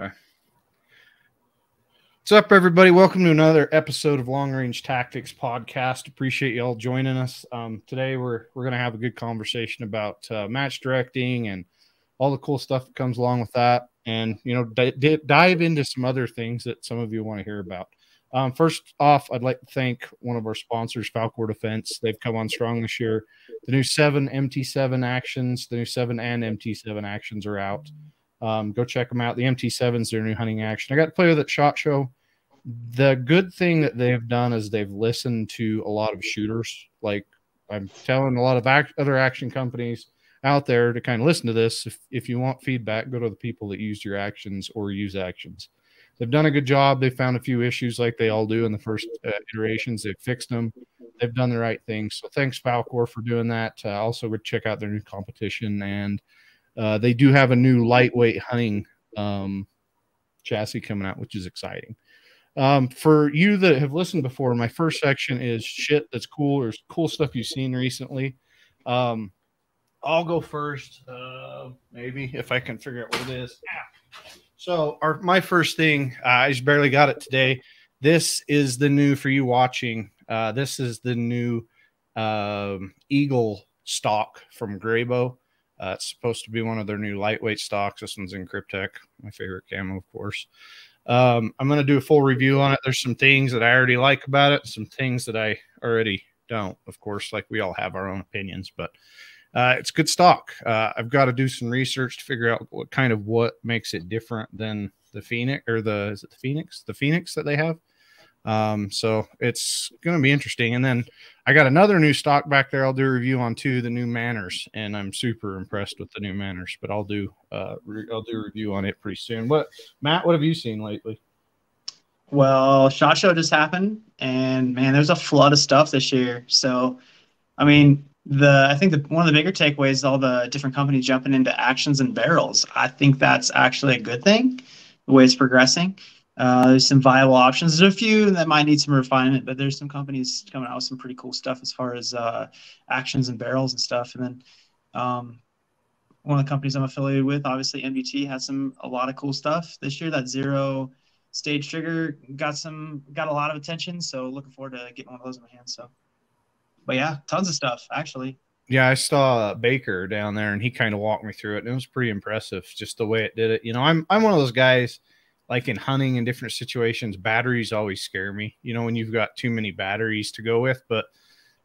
Okay. What's up, everybody? Welcome to another episode of Long Range Tactics Podcast. Appreciate you all joining us. Um, today, we're we're going to have a good conversation about uh, match directing and all the cool stuff that comes along with that, and you know, d- dive into some other things that some of you want to hear about. Um, first off, I'd like to thank one of our sponsors, Falkor Defense. They've come on strong this year. The new seven MT7 actions, the new seven and MT7 actions are out. Um, go check them out. The MT7's their new hunting action. I got to play with it shot show. The good thing that they've done is they've listened to a lot of shooters. Like I'm telling a lot of act- other action companies out there to kind of listen to this. If, if you want feedback, go to the people that used your actions or use actions. They've done a good job. They found a few issues like they all do in the first uh, iterations. They've fixed them. They've done the right thing. So thanks, Falkor, for doing that. Uh, also, go check out their new competition and uh, they do have a new lightweight hunting um, chassis coming out, which is exciting. Um, for you that have listened before, my first section is shit that's cool or cool stuff you've seen recently. Um, I'll go first, uh, maybe if I can figure out what it is. So, our my first thing, uh, I just barely got it today. This is the new for you watching. Uh, this is the new um, Eagle stock from Grayboe. Uh, it's supposed to be one of their new lightweight stocks. This one's in Kryptek, my favorite camo, of course. Um, I'm going to do a full review on it. There's some things that I already like about it, some things that I already don't. Of course, like we all have our own opinions, but uh, it's good stock. Uh, I've got to do some research to figure out what kind of what makes it different than the Phoenix or the is it the Phoenix, the Phoenix that they have. Um, so it's going to be interesting. And then I got another new stock back there. I'll do a review on too, the new Manners, and I'm super impressed with the new Manners. But I'll do uh, re- I'll do a review on it pretty soon. What Matt? What have you seen lately? Well, Shot Show just happened, and man, there's a flood of stuff this year. So, I mean, the I think the, one of the bigger takeaways is all the different companies jumping into actions and barrels. I think that's actually a good thing, the way it's progressing. Uh, there's some viable options. There's a few that might need some refinement, but there's some companies coming out with some pretty cool stuff as far as uh, actions and barrels and stuff. And then um, one of the companies I'm affiliated with, obviously MDT, has some a lot of cool stuff this year. That zero stage trigger got some got a lot of attention. So looking forward to getting one of those in my hands. So, but yeah, tons of stuff actually. Yeah, I saw Baker down there, and he kind of walked me through it, and it was pretty impressive, just the way it did it. You know, I'm I'm one of those guys like in hunting and different situations, batteries always scare me. You know, when you've got too many batteries to go with, but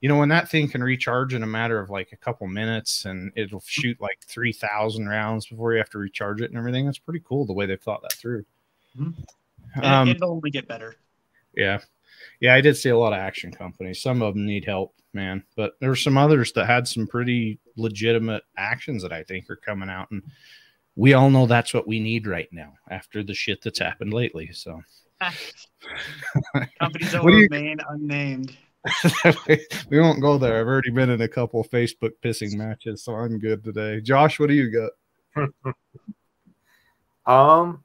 you know, when that thing can recharge in a matter of like a couple minutes and it'll shoot like 3,000 rounds before you have to recharge it and everything, that's pretty cool the way they've thought that through. Mm-hmm. Um, It'll only get better. yeah. Yeah, I did see a lot of action companies. Some of them need help, man, but there were some others that had some pretty legitimate actions that I think are coming out. And we all know that's what we need right now after the shit that's happened lately. So, Companies that What will you- remain unnamed. we won't go there. I've already been in a couple Facebook pissing matches, so I'm good today. Josh, what do you got? Um,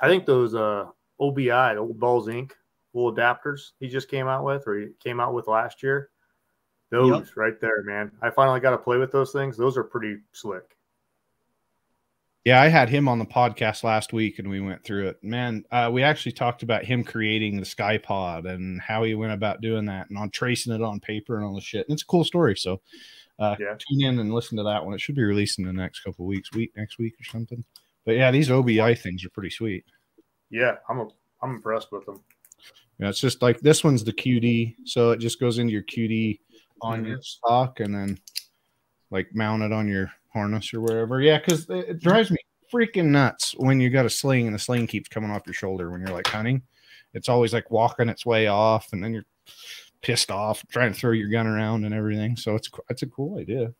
I think those uh OBI, old Balls Inc. wool adapters he just came out with, or he came out with last year. Those Yep. right there, man. I finally got to play with those things. Those are pretty slick. Yeah, I had him on the podcast last week and we went through it. Man, uh, we actually talked about him creating the Ckye-Pod and how he went about doing that and on tracing it on paper and all the shit. And it's a cool story. So uh, Yeah. tune in and listen to that one. It should be released in the next couple of weeks, week next week or something. But yeah, these OBI things are pretty sweet. Yeah, I'm a, I'm impressed with them. Yeah, it's just like this one's the QD, so it just goes into your QD on Mhm. your stock and then like mount it on your harness or wherever. Yeah, because it, drives me freaking nuts when you got a sling and the sling keeps coming off your shoulder when you're like hunting. It's always like walking its way off, and then you're pissed off trying to throw your gun around and everything. So it's it's a cool idea.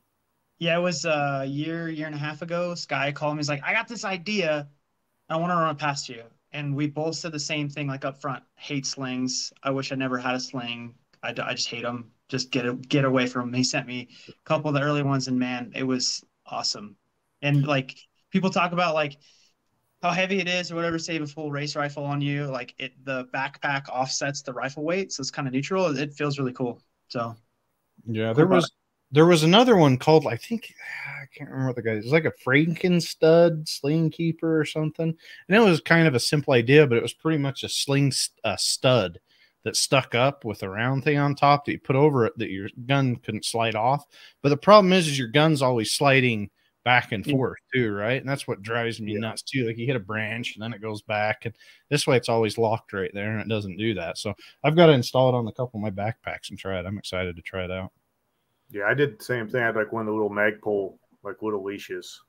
Yeah, it was uh, a year, year and a half ago. Sky called me. He's like, I got this idea. I want to run past you. And we both said the same thing, like up front. Hate slings. I wish I never had a sling. I, I just hate them. Just get it, get away from them. He sent me a couple of the early ones, and man, it was awesome. And like people talk about like how heavy it is or whatever. Save a full race rifle on you. Like it, the backpack offsets the rifle weight, so it's kind of neutral. It feels really cool. So Yeah, Cool there was there was another one called I think I can't remember the guy. It's like a Franken stud sling keeper or something, and it was kind of a simple idea, but it was pretty much a sling a stud that stuck up with a round thing on top that you put over it that your gun couldn't slide off. But the problem is, is your gun's always sliding back and mm. forth too, right? And that's what drives me yeah. nuts too. Like you hit a branch and then it goes back, and this way it's always locked right there, and it doesn't do that. So I've got to install it on a couple of my backpacks and try it. I'm excited to try it out. Yeah, I did the same thing. I had like one of the little Magpul, like little leashes,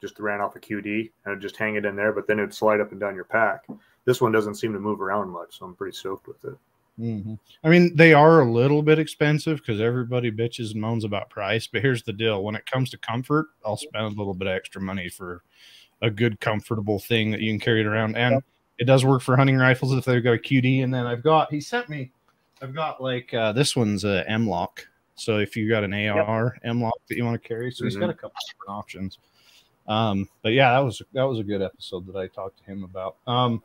just ran off a QD and I'd just hang it in there, but then it'd slide up and down your pack. This one doesn't seem to move around much, so I'm pretty stoked with it. Mm-hmm. I mean, they are a little bit expensive because everybody bitches and moans about price. But here's the deal: when it comes to comfort, I'll spend a little bit extra money for a good, comfortable thing that you can carry it around, and yep. it does work for hunting rifles if they've got a QD. And then I've got he sent me, I've got like uh, this one's a M-LOK. So if you got an AR yep. M-LOK that you want to carry, so mm-hmm. he's got a couple different options. Um, but yeah, that was that was a good episode that I talked to him about. Um,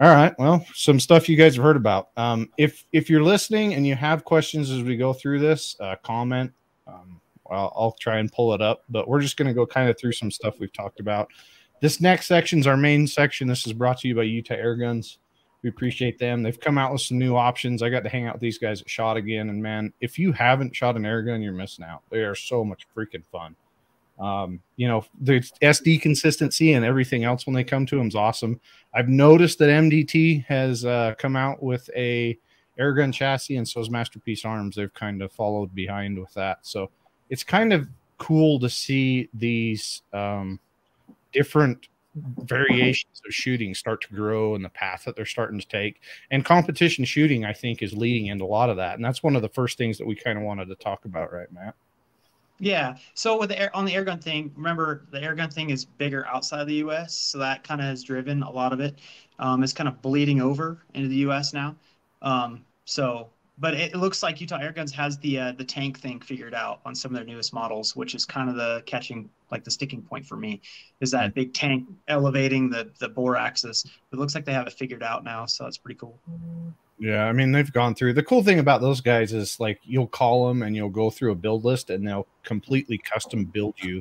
all right. Well, some stuff you guys have heard about. Um, if if you're listening and you have questions as we go through this, uh, comment. Um, well, I'll try and pull it up, but we're just going to go kind of through some stuff we've talked about. This next section is our main section. This is brought to you by Utah Air Guns. We appreciate them. They've come out with some new options. I got to hang out with these guys at Shot again, and man, if you haven't shot an air gun, you're missing out. They are so much freaking fun. Um, you know, the SD consistency and everything else when they come to them is awesome. I've noticed that MDT has uh, come out with a airgun chassis, and so has Masterpiece Arms. They've kind of followed behind with that. So it's kind of cool to see these um, different variations of shooting start to grow and the path that they're starting to take. And competition shooting, I think, is leading into a lot of that. And that's one of the first things that we kind of wanted to talk about, right, Matt? Yeah. So with the air, on the airgun thing, remember the airgun thing is bigger outside of the U.S., so that kind of has driven a lot of it. Um, it's kind of bleeding over into the U.S. now. Um, so, but it, it, looks like Utah Airguns has the uh, the tank thing figured out on some of their newest models, which is kind of the catching, like the sticking point for me, is that mm-hmm. big tank elevating the the bore axis. It looks like they have it figured out now, so that's pretty cool. Yeah, I mean they've gone through. The cool thing about those guys is like you'll call them and you'll go through a build list and they'll completely custom build you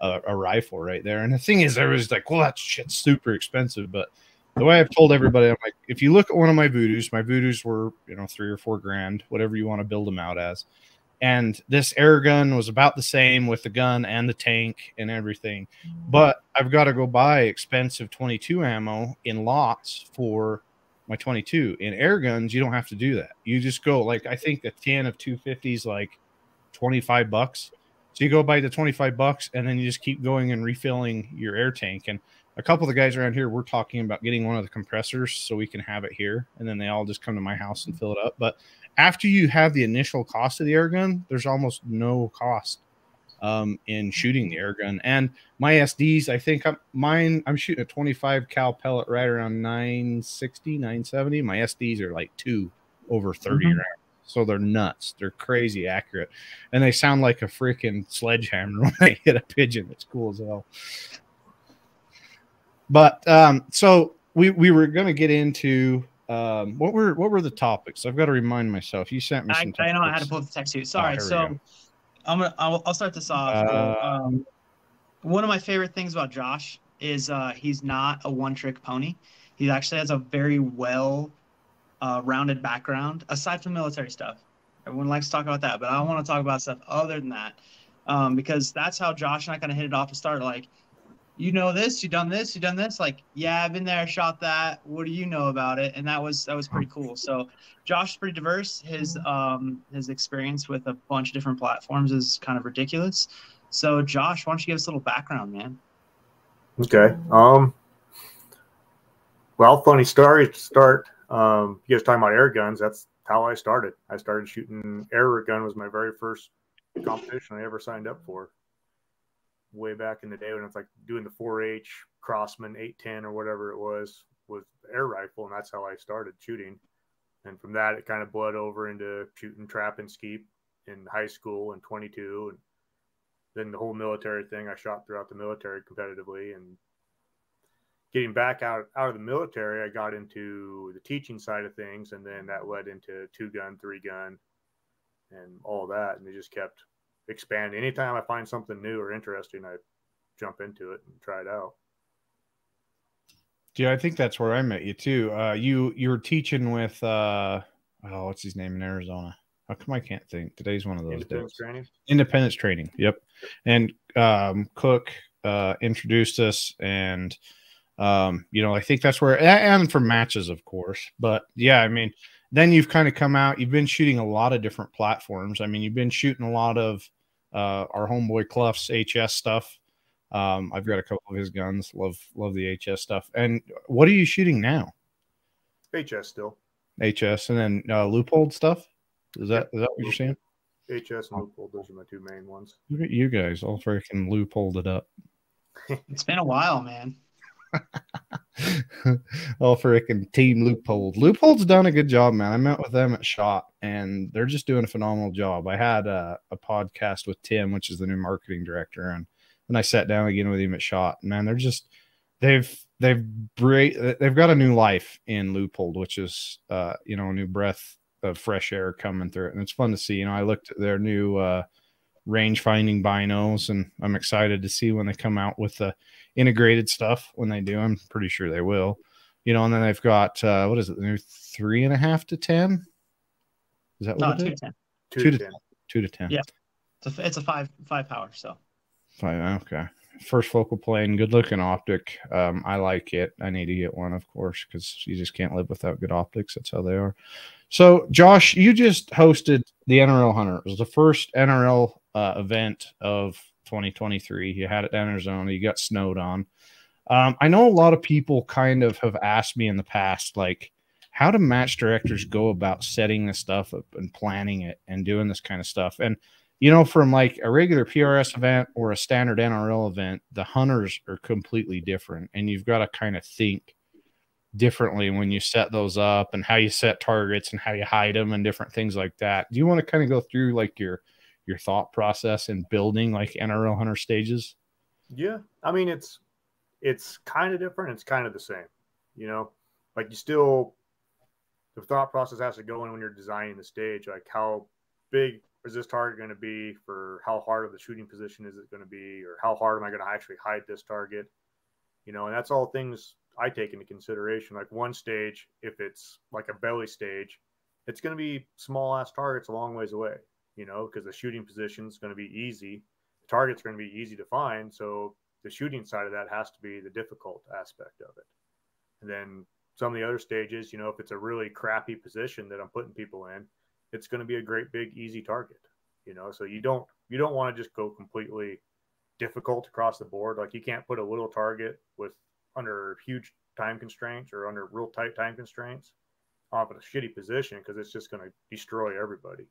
a, a rifle right there. And the thing is, everybody's like, "Well, that shit's super expensive," but the way I've told everybody, I'm like, if you look at one of my voodoos, my voodoos were you know three or four grand, whatever you want to build them out as. And this air gun was about the same with the gun and the tank and everything. Mm-hmm. But I've got to go buy expensive 22 ammo in lots for my 22. In air guns, you don't have to do that. You just go like I think a can of 250s like 25 bucks. So you go buy the 25 bucks and then you just keep going and refilling your air tank. And a couple of the guys around here, we're talking about getting one of the compressors so we can have it here. And then they all just come to my house and fill it up. But after you have the initial cost of the air gun, there's almost no cost um, in shooting the air gun. And my SDs, I think I'm, mine, I'm shooting a 25 cal pellet right around 960, 970. My SDs are like two over 30 mm-hmm. rounds. So they're nuts. They're crazy accurate. And they sound like a freaking sledgehammer when they hit a pigeon. It's cool as hell. But um, so we, we were going to get into um, what were what were the topics? I've got to remind myself. You sent me. I, know I know how to pull the text too. Sorry. Oh, so I'm gonna I'll, I'll start this off. Uh, um, one of my favorite things about Josh is uh, he's not a one-trick pony. He actually has a very well uh, rounded background aside from military stuff. Everyone likes to talk about that, but I want to talk about stuff other than that um, because that's how Josh and I kind of hit it off to start. Like you know this, you done this, you done this. Like, yeah, I've been there, shot that. What do you know about it? And that was that was pretty cool. So Josh is pretty diverse. His um his experience with a bunch of different platforms is kind of ridiculous. So Josh, why don't you give us a little background, man? Okay. Um well, funny story to start. Um, you guys talking about air guns, that's how I started. I started shooting air gun was my very first competition I ever signed up for way back in the day when it's like doing the 4H Crosman 810 or whatever it was with air rifle, and that's how I started shooting. And from that, it kind of bled over into shooting trap and skeet in high school and 22, and then the whole military thing. I shot throughout the military competitively, and getting back out out of the military, I got into the teaching side of things, and then that led into two gun, three gun, and all that, and it just kept expand. Anytime I find something new or interesting, I jump into it and try it out. Yeah, I think that's where I met you too. Uh, you you were teaching with uh, oh, what's his name in Arizona? How come I can't think? Today's one of those Independence days. training. Independence training. Yep. And um, Cook uh, introduced us, and um, you know, I think that's where, and for matches, of course. But yeah, I mean, then you've kind of come out. You've been shooting a lot of different platforms. I mean, you've been shooting a lot of uh, our homeboy Cluff's HS stuff. Um, I've got a couple of his guns. Love love the HS stuff. And what are you shooting now? HS still. HS and then uh, Leupold stuff. Is that is that what you're saying? HS and Leupold, those are my two main ones. Look at you guys all freaking Leupold it up. It's been a while, man. all freaking team Leupold. Leupold's done a good job, man. I met with them at Shot, and they're just doing a phenomenal job. I had a, a podcast with Tim, which is the new marketing director, and when I sat down again with him at Shot, man, they're just they've they've they've got a new life in Leupold, which is uh, you know a new breath of fresh air coming through it, and it's fun to see. You know, I looked at their new uh, range finding binos, and I'm excited to see when they come out with the integrated stuff. When they do, I'm pretty sure they will. You know, and then they've got uh, what is it? The new three and a half to ten. Is that No, what it two is? ten. Two, Two to to ten. Two to ten. Yeah. It's a, it's a five five power. So Five. Okay. First focal plane, good looking optic. Um, I like it. I need to get one, of course, because you just can't live without good optics. That's how they are. So, Josh, you just hosted the NRL Hunter. It was the first NRL uh, event of 2023. You had it down in Arizona. You got snowed on. Um, I know a lot of people kind of have asked me in the past, like, how do match directors go about setting this stuff up and planning it and doing this kind of stuff? And you know, from like a regular PRS event or a standard NRL event, the hunters are completely different. And you've got to kind of think differently when you set those up and how you set targets and how you hide them and different things like that. Do you want to kind of go through like your your thought process in building like NRL hunter stages? Yeah, I mean it's it's kind of different. It's kind of the same, you know. Like you still, the thought process has to go in when you're designing the stage. Like how big is this target going to be? For how hard of the shooting position is it going to be? Or how hard am I going to actually hide this target? You know, and that's all things I take into consideration. Like one stage, if it's like a belly stage, it's going to be small ass targets a long ways away. You know, because the shooting position is going to be easy. The target's going to be easy to find. So the shooting side of that has to be the difficult aspect of it. And then some of the other stages, you know, if it's a really crappy position that I'm putting people in, it's going to be a great big easy target. You know, so you don't you don't want to just go completely difficult across the board. Like you can't put a little target with under huge time constraints or under real tight time constraints off in a shitty position because it's just going to destroy everybody.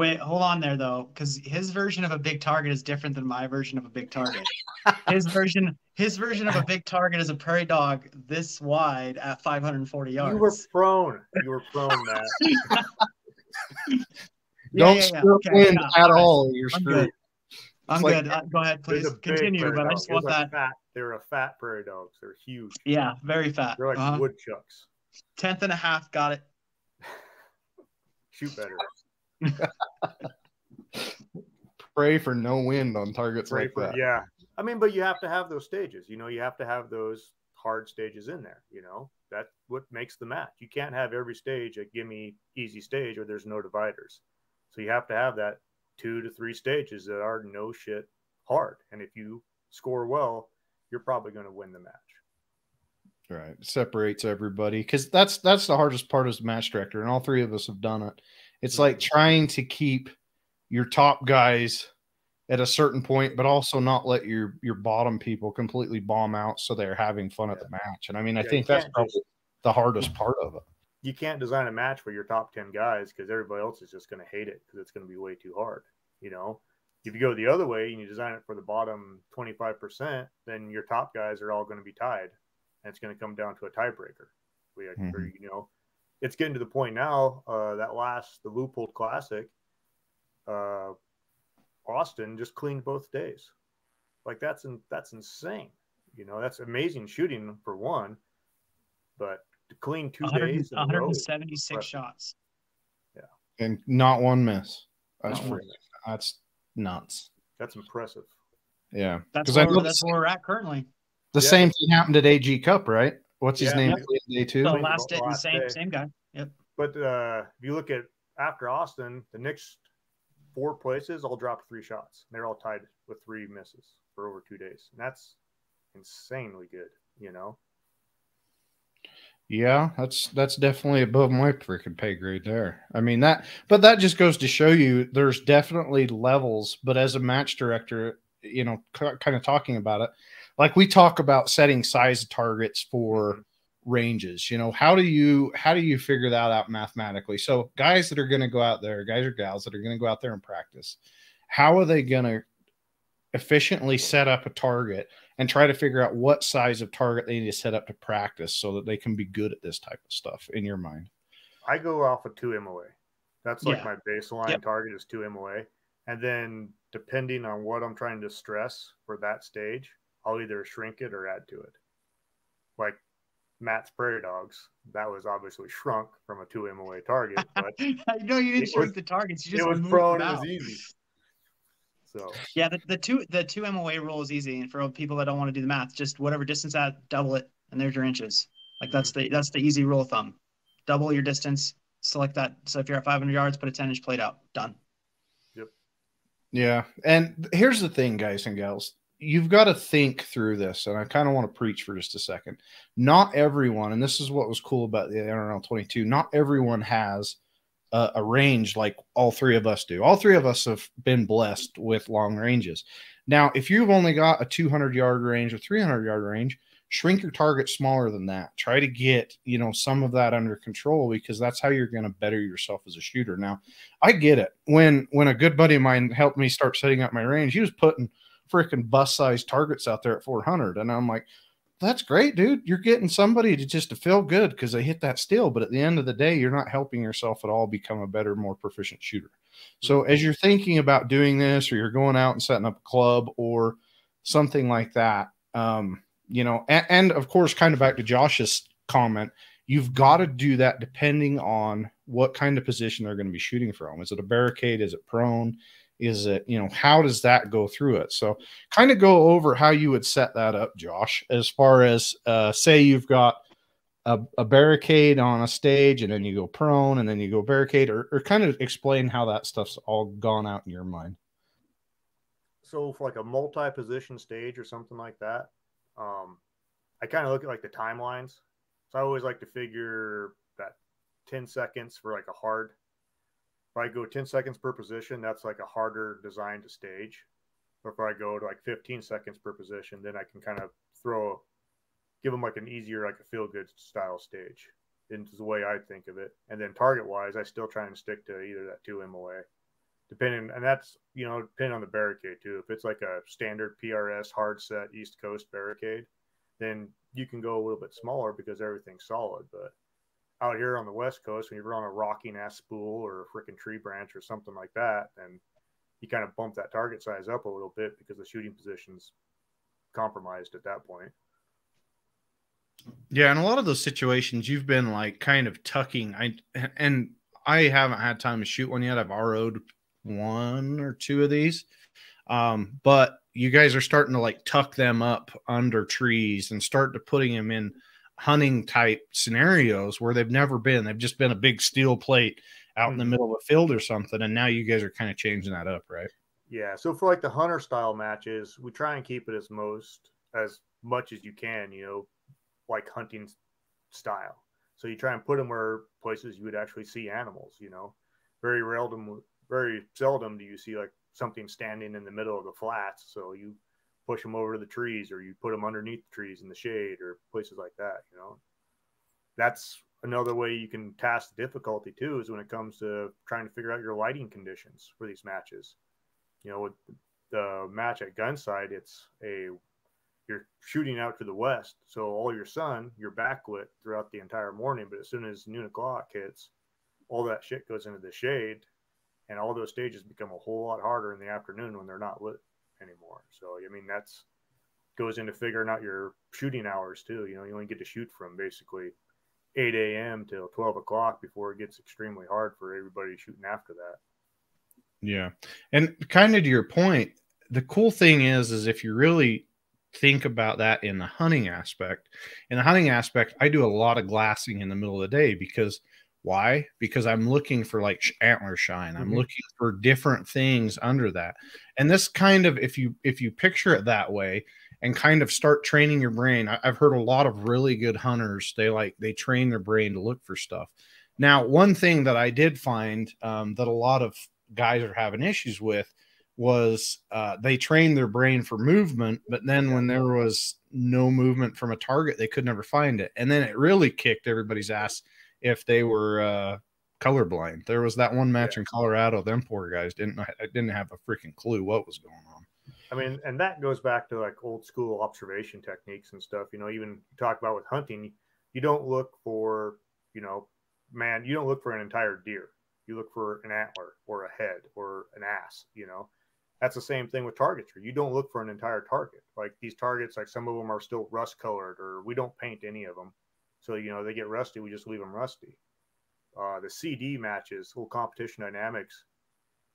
Wait, hold on there though, because his version of a big target is different than my version of a big target. his version his version of a big target is a prairie dog this wide at 540 yards. You were prone. You were prone, Matt. Don't yeah, yeah. screw Okay, in yeah, at all right. all. You're I'm screwed. good. I'm like- good. Uh, go ahead, please was a big continue. prairie But I just want a that. Fat, they're a fat prairie dogs. They're huge. Yeah, very fat. They're like Uh-huh. woodchucks. Tenth and a half. Got it. Shoot better. Pray for no wind on targets Pray like for- that. Yeah. I mean, but you have to have those stages. You know, you have to have those hard stages in there. You know, that's what makes the match. You can't have every stage a gimme easy stage or there's no dividers. So you have to have that two to three stages that are no shit hard. And if you score well, you're probably going to win the match. Right. Separates everybody because that's that's the hardest part as a match director, and all three of us have done it. It's like trying to keep your top guys at a certain point, but also not let your your bottom people completely bomb out so they're having fun at the match. And I mean, I think that's probably the hardest part of it. You can't design a match for your top 10 guys because everybody else is just going to hate it because it's going to be way too hard. You know, if you go the other way and you design it for the bottom 25%, then your top guys are all going to be tied and it's going to come down to a tiebreaker. We, Mhm. you know, it's getting to the point now uh, that last, the Loophole Classic, uh, Austin just cleaned both days. Like that's in, that's insane. You know, that's amazing shooting for one, but to clean two 100 days in row, 176 impressive. shots. And not one miss. That's Not one miss. That's nuts. That's impressive. Yeah, That's 'Cause I where, know that's where we're at currently. The Yeah. same thing happened at AG Cup, right? What's his Yeah. name? Yep. played Day two. The last the day, the last same day. same guy. Yep. But uh, if you look at after Austin, the next four places all dropped three shots. They're all tied with three misses for over two days. And that's insanely good, you know? Yeah, that's that's definitely above my freaking pay grade there. I mean that, but that just goes to show you there's definitely levels. But as a match director, you know, k- kind of talking about it, like we talk about setting size targets for ranges. You know, how do you how do you figure that out mathematically? So guys that are going to go out there, guys or gals that are going to go out there and practice, how are they going to efficiently set up a target and try to figure out what size of target they need to set up to practice so that they can be good at this type of stuff in your mind. I go off of two MOA. That's like Yeah. my baseline Yep. target is two MOA. And then depending on what I'm trying to stress for that stage, I'll either shrink it or add to it. Like Matt's Prairie Dogs, that was obviously shrunk from a two MOA target, but I know you didn't shrink was- the targets. You it just was moved prone, them it was out. easy. So Yeah, the, the two the two MOA rule is easy, and for people that don't want to do the math, just whatever distance at, double it, and there's your inches. Like that's mhm. the that's the easy rule of thumb. Double your distance, select that. So if you're at 500 yards, put a 10 inch plate out. Done. Yep. Yeah. And here's the thing, guys and gals. You've got to think through this. And I kind of want to preach for just a second. Not everyone, and this is what was cool about the NRL 22, not everyone has a, a range like all three of us do. All three of us have been blessed with long ranges. Now, if you've only got a 200 yard range or 300 yard range, shrink your target smaller than that. Try to get, you know, some of that under control because that's how you're going to better yourself as a shooter. Now, I get it. When when a good buddy of mine helped me start setting up my range, he was putting freaking bus sized targets out there at 400, and I'm like, that's great, dude. You're getting somebody to just to feel good because they hit that still. But at the end of the day, you're not helping yourself at all become a better, more proficient shooter. So as you're thinking about doing this, or you're going out and setting up a club or something like that, um, you know, and, and of course, kind of back to Josh's comment, you've got to do that depending on what kind of position they're going to be shooting from. Is it a barricade? Is it prone? Is it, you know, how does that go through it? So, kind of go over how you would set that up, Josh, as far as uh, say you've got a, a barricade on a stage and then you go prone and then you go barricade, or, or kind of explain how that stuff's all gone out in your mind. so for like a multi-position stage or something like that, um, I kind of look at like the timelines. So I always like to figure that 10 seconds for like a hard. If I go 10 seconds per position, that's like a harder design to stage. Or if I go to like 15 seconds per position, then I can kind of throw, give them like an easier, like a feel good style stage. Into the way I think of it. And then target wise, I still try and stick to either that two MOA depending and that's you know depending on the barricade too if it's like a standard prs hard set east coast barricade then you can go a little bit smaller because everything's solid but out here on the west coast when you're on a rocking ass spool or a freaking tree branch or something like that then you kind of bump that target size up a little bit because the shooting position's compromised at that point Yeah, in a lot of those situations, you've been like kind of tucking. I and I haven't had time to shoot one yet. I've RO'd one or two of these, um, but you guys are starting to like tuck them up under trees and start to putting them in hunting type scenarios where they've never been. They've just been a big steel plate out in the Mhm. middle of a field or something, and now you guys are kind of changing that up, right? Yeah, so for like the hunter style matches, we try and keep it as most as much as you can, you know, like hunting style. So you try and put them where places you would actually see animals, you know. Very seldom very seldom do you see like something standing in the middle of the flats, so you push them over to the trees or you put them underneath the trees in the shade or places like that, you know. That's another way you can task the difficulty too is when it comes to trying to figure out your lighting conditions for these matches you know, with the match at Gunsite, it's a you're shooting out to the west, so all your sun, you're backlit throughout the entire morning. But as soon as noon o'clock hits, all that shit goes into the shade, and all those stages become a whole lot harder in the afternoon when they're not lit anymore. So I mean, that's goes into figuring out your shooting hours too. You know, you only get to shoot from basically 8 a.m. till 12 o'clock before it gets extremely hard for everybody shooting after that. Yeah. And kind of to your point, the cool thing is, is if you really think about that in the hunting aspect, in the hunting aspect, I do a lot of glassing in the middle of the day because why? Because I'm looking for like antler shine. I'm mm-hmm. looking for different things under that. And this kind of, if you if you picture it that way, and kind of start training your brain. I, have heard a lot of really good hunters. They like they train their brain to look for stuff. Now, one thing that I did find um, that a lot of guys are having issues with was uh, they trained their brain for movement, but then when there was no movement from a target, they could never find it. And then it really kicked everybody's ass if they were uh, colorblind. There was that one match yeah. in Colorado. Them poor guys didn't didn't have a freaking clue what was going on. I mean, and that goes back to like old school observation techniques and stuff. You know, even talk about with hunting, you don't look for, you know, man, you don't look for an entire deer. You look for an antler or a head or an ass, you know. That's the same thing with targetry. You don't look for an entire target. Like these targets, like some of them are still rust colored or we don't paint any of them. So, you know, they get rusty, we just leave them rusty. Uh, the CD matches, whole competition dynamics,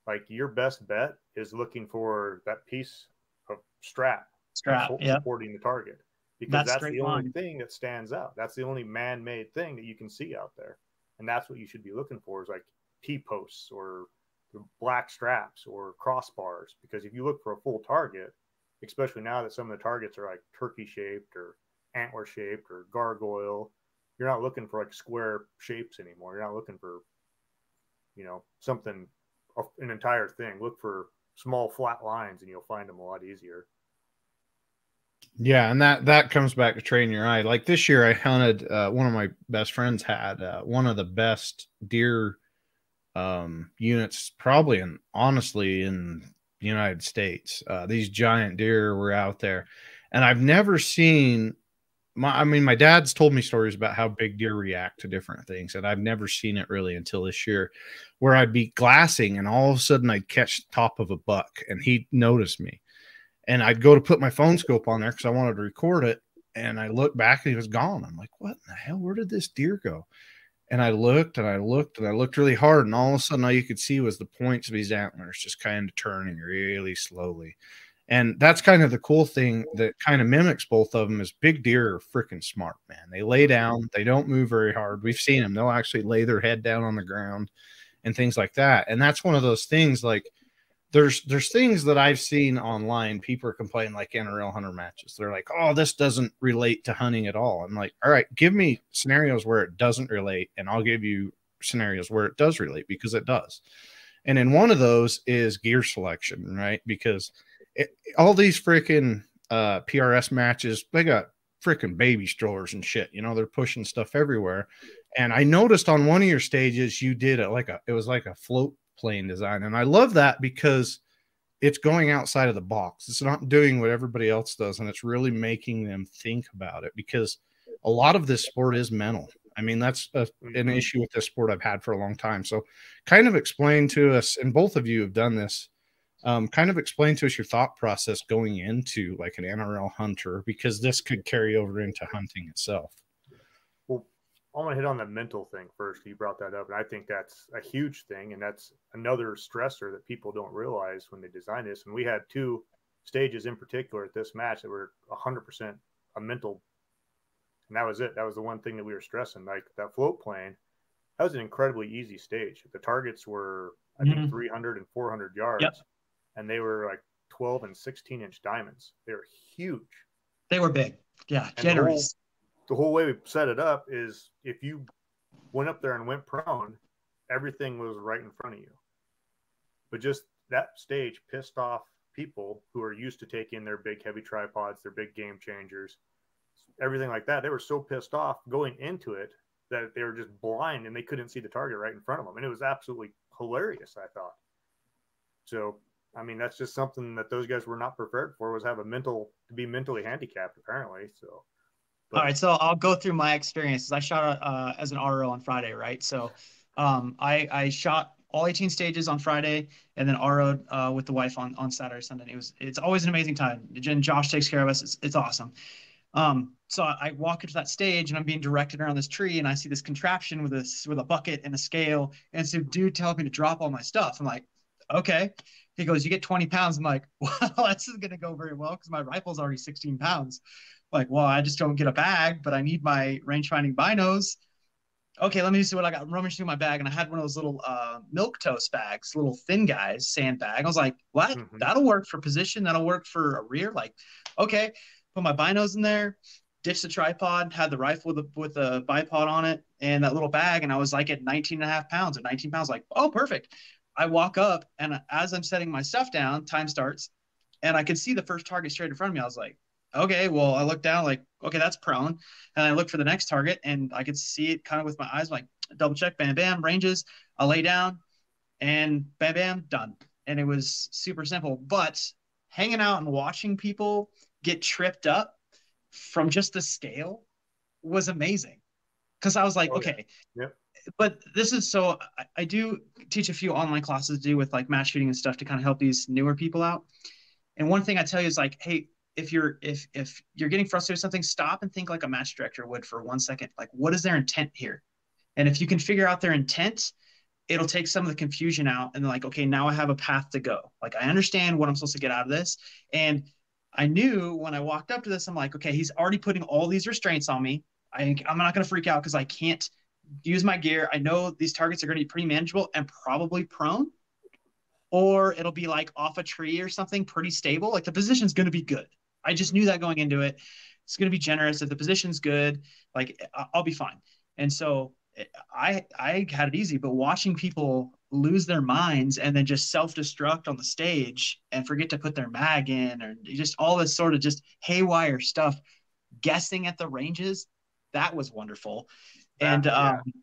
like your best bet is looking for that piece of strap, strap, yeah, supporting the target because that's, that's the only thing that stands out. That's the only man-made thing that you can see out there, and that's what you should be looking for is like T posts or black straps or crossbars. Because if you look for a full target, especially now that some of the targets are like turkey shaped or antler shaped or gargoyle, you're not looking for like square shapes anymore. You're not looking for, you know, something an entire thing. Look for small flat lines, and you'll find them a lot easier. Yeah, and that that comes back to training your eye. Like this year, I hunted. Uh, one of my best friends had uh, one of the best deer um, units, probably and honestly in the United States. Uh, these giant deer were out there, and I've never seen my I mean, my dad's told me stories about how big deer react to different things, and I've never seen it really until this year, where I'd be glassing and all of a sudden I'd catch the top of a buck and he'd notice me. And I'd go to put my phone scope on there because I wanted to record it. And I looked back and he was gone. I'm like, what in the hell? Where did this deer go? And I looked and I looked and I looked really hard. And all of a sudden, all you could see was the points of his antlers just kind of turning really slowly. And that's kind of the cool thing that kind of mimics both of them is big deer are freaking smart, man. They lay down, they don't move very hard. We've seen them. They'll actually lay their head down on the ground and things like that. And that's one of those things like there's there's things that I've seen online. People are complaining like NRL hunter matches. They're like, oh, this doesn't relate to hunting at all. I'm like, all right, give me scenarios where it doesn't relate, and I'll give you scenarios where it does relate because it does. And in one of those is gear selection, right? Because it, all these freaking uh, PRS matches, they got freaking baby strollers and shit. You know, they're pushing stuff everywhere. And I noticed on one of your stages, you did it like a, it was like a float plane design. And I love that because it's going outside of the box. It's not doing what everybody else does. And it's really making them think about it because a lot of this sport is mental. I mean, that's a, an mm-hmm. issue with this sport I've had for a long time. So, kind of explain to us, and both of you have done this um, kind of explain to us your thought process going into like an NRL hunter because this could carry over into hunting itself. Well, I want to hit on the mental thing first. You brought that up, and I think that's a huge thing, and that's another stressor that people don't realize when they design this. And we had two stages in particular at this match that were 100% a mental, and that was it. That was the one thing that we were stressing. Like that float plane, that was an incredibly easy stage. The targets were, I think, mm-hmm. 300 and 400 yards. Yep and they were like 12 and 16 inch diamonds. They were huge. They were big. Yeah, generous. The whole, the whole way we set it up is if you went up there and went prone, everything was right in front of you. But just that stage pissed off people who are used to taking their big heavy tripods, their big game changers, everything like that. They were so pissed off going into it that they were just blind and they couldn't see the target right in front of them. And it was absolutely hilarious, I thought. So I mean, that's just something that those guys were not prepared for was have a mental to be mentally handicapped apparently. So. But. All right, so I'll go through my experiences. I shot uh, as an RO on Friday, right? So, um, I I shot all 18 stages on Friday, and then RO uh, with the wife on on Saturday, Sunday. It was it's always an amazing time. Jen Josh takes care of us. It's it's awesome. Um, so I walk into that stage and I'm being directed around this tree, and I see this contraption with this with a bucket and a scale, and some dude telling me to drop all my stuff. I'm like, okay. He goes, you get 20 pounds. I'm like, well, this isn't gonna go very well because my rifle's already 16 pounds. Like, well, I just don't get a bag, but I need my range finding binos. Okay, let me see what I got. Rummaging through my bag, and I had one of those little uh, milk toast bags, little thin guys, sandbag. I was like, what? Mhm. That'll work for position. That'll work for a rear. Like, okay, put my binos in there, ditch the tripod, had the rifle with the, with the bipod on it, and that little bag. And I was like at 19 and a half pounds or 19 pounds, like, oh, perfect. I walk up, and as I'm setting my stuff down, time starts, and I could see the first target straight in front of me. I was like, okay, well, I look down, like, okay, that's prone. And I look for the next target, and I could see it kind of with my eyes, like, double check, bam, bam, ranges. I lay down, and bam, bam, done. And it was super simple. But hanging out and watching people get tripped up from just the scale was amazing. Because I was like, Oh, yeah. okay, Yep. But this is so I, I do teach a few online classes to do with like match shooting and stuff to kind of help these newer people out. And one thing I tell you is like, hey, if you're if if you're getting frustrated with something, stop and think like a match director would for one second. Like, what is their intent here? And if you can figure out their intent, it'll take some of the confusion out. And like, okay, now I have a path to go. Like, I understand what I'm supposed to get out of this. And I knew when I walked up to this, I'm like, okay, he's already putting all these restraints on me. I, I'm not going to freak out because I can't use my gear. I know these targets are going to be pretty manageable and probably prone, or it'll be like off a tree or something pretty stable. Like the position's going to be good. I just knew that going into it. It's going to be generous. If the position's good, like I'll be fine. And so I I had it easy, but watching people lose their minds and then just self-destruct on the stage and forget to put their mag in or just all this sort of just haywire stuff, guessing at the ranges, that was wonderful. And yeah. um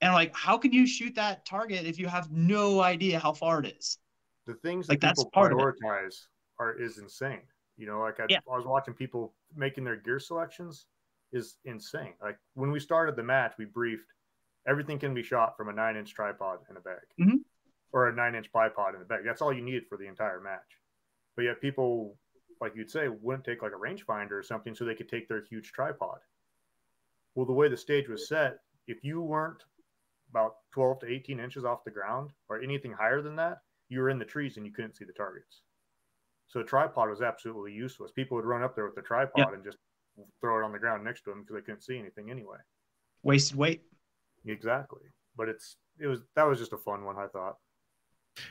and like how can you shoot that target if you have no idea how far it is? the things Like, that that's people part of it. prioritize are is insane. You know, like I, Yeah. I was watching people making their gear selections is insane. Like when we started the match, we briefed everything can be shot from a nine inch tripod in a bag Mhm. or a nine inch bipod in a bag. That's all you needed for the entire match. But yet people, like you'd say, wouldn't take like a rangefinder or something so they could take their huge tripod. Well, the way the stage was set, if you weren't about 12 to 18 inches off the ground or anything higher than that, you were in the trees and you couldn't see the targets. So a tripod was absolutely useless. People would run up there with the tripod Yep. and just throw it on the ground next to them because they couldn't see anything anyway. Wasted weight. Exactly. But it's it was that was just a fun one, I thought.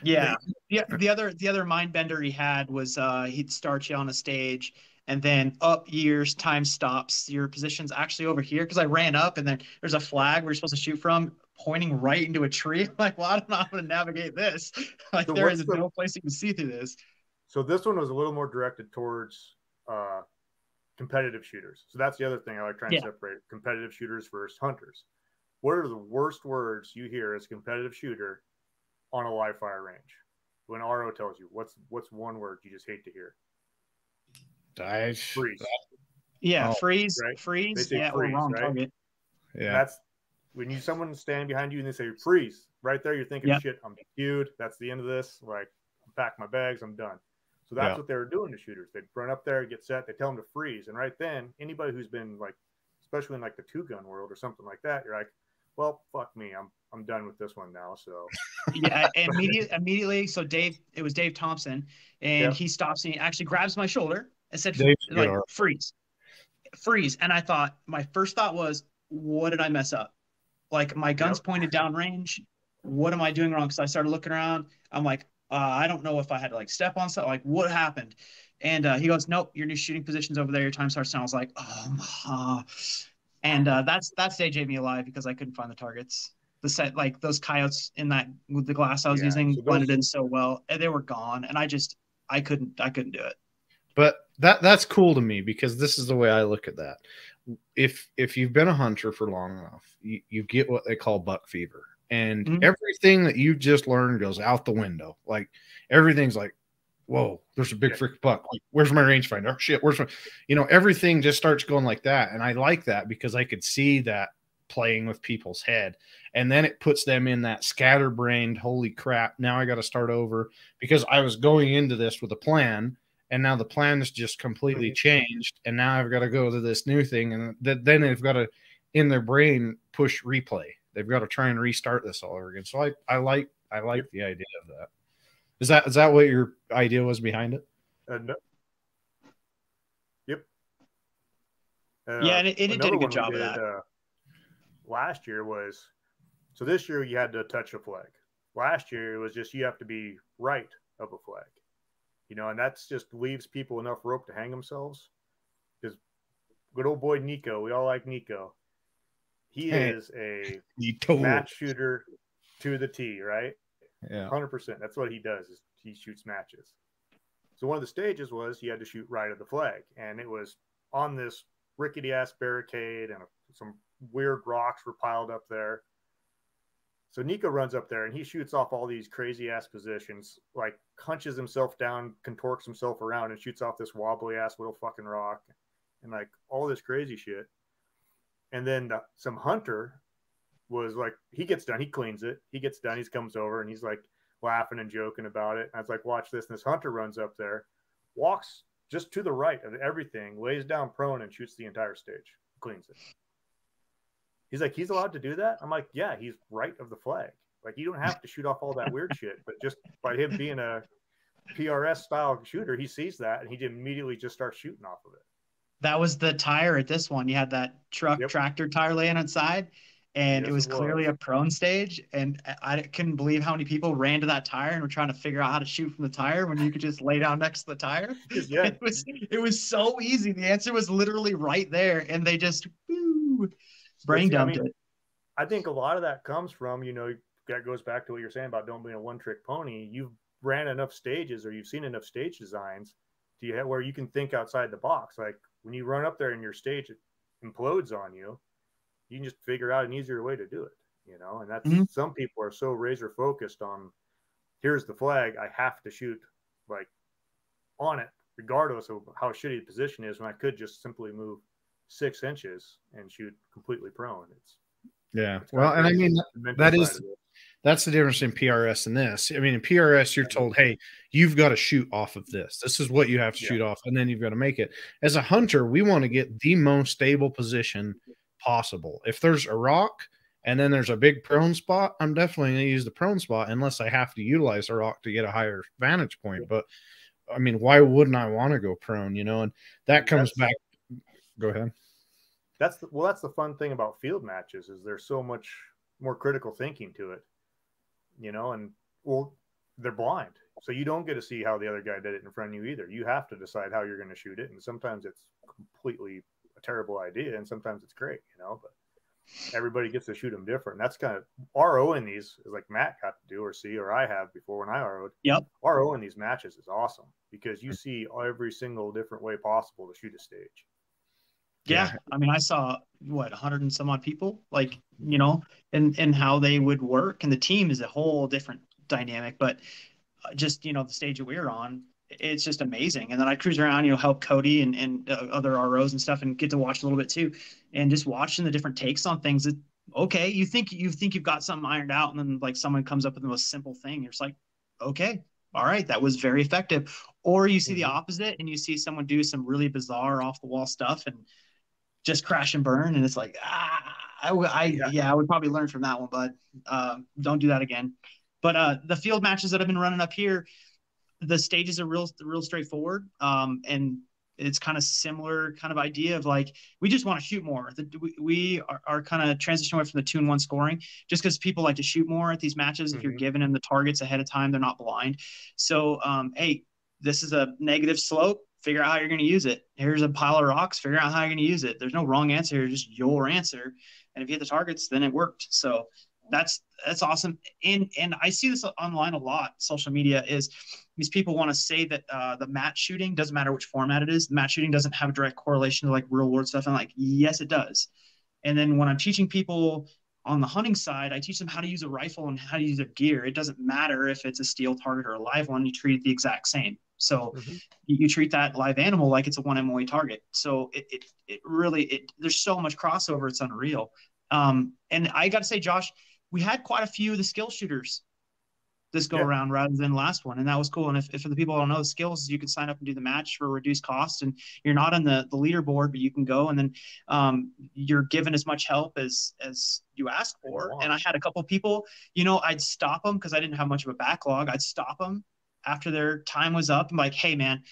Yeah. Yeah. The other the other mind bender he had was uh he'd start you on a stage and then up years, time stops. Your position's actually over here because I ran up and then there's a flag where you're supposed to shoot from pointing right into a tree. I'm like, well, I don't know how to navigate this. like So there is the- no place you can see through this. So this one was a little more directed towards uh, competitive shooters. So that's the other thing I like trying Yeah. to separate competitive shooters versus hunters. What are the worst words you hear as a competitive shooter on a live fire range? When RO tells you what's what's one word you just hate to hear? I, Freeze. Yeah, Oh, freeze, right. They freeze. Yeah, freeze, wrong right? target. yeah. That's when you someone standing behind you and they say freeze. Right there, you're thinking, Yeah. shit, I'm DQ'd. That's the end of this. Like, pack my bags, I'm done. So that's Yeah. what they were doing to shooters. They'd run up there, get set, they tell them to freeze, and right then, anybody who's been like, especially in like the two gun world or something like that, you're like, well, fuck me, I'm I'm done with this one now. So yeah, immediately, immediately. So Dave, it was Dave Thompson, and Yeah. he stops me, actually grabs my shoulder, and said, Dave's a good like, artist. freeze, freeze. And I thought, my first thought was, what did I mess up? Like my gun's Yep. pointed downrange. What am I doing wrong? Because I started looking around. I'm like, uh, I don't know if I had to like step on something. Like, what happened? And uh, he goes, Nope, your new shooting position's over there. Your time starts now. I was like, Oh, uh. And uh, that's that me alive because I couldn't find the targets. The set, like those coyotes in that with the glass I was Yeah, using, so blended in so well, and they were gone. And I just, I couldn't, I couldn't do it. but that that's cool to me because this is the way I look at that. If if you've been a hunter for long enough, you, you get what they call buck fever, and Mhm. everything that you've just learned goes out the window. Like everything's like, whoa, there's a big Yeah. freak buck. Like, where's my rangefinder? Oh, shit, where's my, you know, everything just starts going like that, and I like that because I could see that playing with people's head, and then it puts them in that scatterbrained, holy crap, now I got to start over. Because I was going into this with a plan and now the plan is just completely changed. And now i've got to go to this new thing and th- then they've got to in their brain push replay. They've got to try and restart this all over again. So i, I like i like the idea of that Is that is that what your idea was behind it? Uh, no. Yep. Uh, yeah, and it, it did a good one we job of that. Uh, last year was so this year you had to touch a flag. Last year it was just you have to be right of a flag, you know, and that's just leaves people enough rope to hang themselves. Because good old boy Nico, we all like Nico. He Hey. is a You match shooter to the T, right? Yeah. Hundred percent. That's what he does. Is he shoots matches. So one of the stages was he had to shoot right of the flag, and it was on this rickety ass barricade, and some weird rocks were piled up there. So Nico runs up there and he shoots off all these crazy ass positions, like hunches himself down, contorts himself around, and shoots off this wobbly ass little fucking rock, and like all this crazy shit. And then the, some hunter was like, he gets done, he cleans it, he gets done, he comes over and he's like laughing and joking about it. And I was like, watch this. And this hunter runs up there, walks just to the right of everything, lays down prone and shoots the entire stage, cleans it. He's like, he's allowed to do that? I'm like, yeah, he's right of the flag. Like, you don't have to shoot off all that weird shit, but just by him being a PRS style shooter, he sees that and he immediately just starts shooting off of it. That was the tire at this one. You had that truck Yep. tractor tire laying outside, and Yes, it was it was. clearly a prone stage. And I I couldn't believe how many people ran to that tire and were trying to figure out how to shoot from the tire when you could just lay down next to the tire. yeah, It was it was so easy. The answer was literally right there, and they just woo, brain see, I dumped mean, it. I think a lot of that comes from, you know, that goes back to what you're saying about don't being a one trick pony. You've ran enough stages or you've seen enough stage designs to you have, where you can think outside the box. Like when you run up there and your stage implodes on you, you can just figure out an easier way to do it, you know? And that's Mhm. some people are so razor focused on here's the flag, I have to shoot like on it, regardless of how shitty the position is, when I could just simply move six inches and shoot completely prone. It's Yeah. it's Well, and I mean that is- that's the difference in PRS and this. I mean, in PRS, you're told, hey, you've got to shoot off of this. This is what you have to Yeah. shoot off, and then you've got to make it. As a hunter, we want to get the most stable position possible. If there's a rock and then there's a big prone spot, I'm definitely going to use the prone spot unless I have to utilize a rock to get a higher vantage point. But I mean, why wouldn't I want to go prone? You know, and that comes That's- back. Go ahead. that's the, well that's the fun thing about field matches is there's so much more critical thinking to it you know and well they're blind so you don't get to see how the other guy did it in front of you either you have to decide how you're going to shoot it and sometimes it's completely a terrible idea and sometimes it's great you know but everybody gets to shoot them different that's kind of ro in these is like matt got to do or see or i have before when i ro'd Yep. ro in these matches is awesome because you see every single different way possible to shoot a stage Yeah. I mean, I saw what 100 and some odd people, like you know, and and how they would work, and the team is a whole different dynamic. But uh, just you know, the stage that we were on, it's just amazing. And then I cruise around, you know, help Cody and and uh, other ROs and stuff, and get to watch a little bit too, and just watching the different takes on things. That okay, you think you think you've got something ironed out, and then like someone comes up with the most simple thing, you're just like, okay, all right, that was very effective. Or you see the Mhm. opposite, and you see someone do some really bizarre off the wall stuff, and just crash and burn and it's like ah I, I Yeah. yeah. I would probably learn from that one but uh, don't do that again but uh the field matches that I've been running up here the stages are real real straightforward um and it's kind of similar kind of idea of like we just want to shoot more the, we, we are, are kind of transitioning away from the two and one scoring just because people like to shoot more at these matches if you're Mhm. giving them the targets ahead of time they're not blind so um hey this is a negative slope figure out how you're going to use it. Here's a pile of rocks, figure out how you're going to use it. There's no wrong answer, just your answer. And if you hit the targets, then it worked. So that's that's awesome. And and I see this online a lot. Social media is these people want to say that uh, the match shooting doesn't matter which format it is. The match shooting doesn't have a direct correlation to like real world stuff. And like, yes, it does. And then when I'm teaching people on the hunting side, I teach them how to use a rifle and how to use their gear. It doesn't matter if it's a steel target or a live one. You treat it the exact same. So Mhm. you, you treat that live animal like it's a one MOA target. So it, it, it really, it, there's so much crossover. It's unreal. Um, and I got to say, Josh, we had quite a few of the skill shooters this go Yeah. around rather than last one. And that was cool. And if, if for the people who don't know the skills, you can sign up and do the match for reduced cost and you're not on the, the leaderboard, but you can go and then um, you're given as much help as, as you ask for. And I had a couple people, you know, I'd stop them because I didn't have much of a backlog. I'd stop them after their time was up. I'm like, hey man,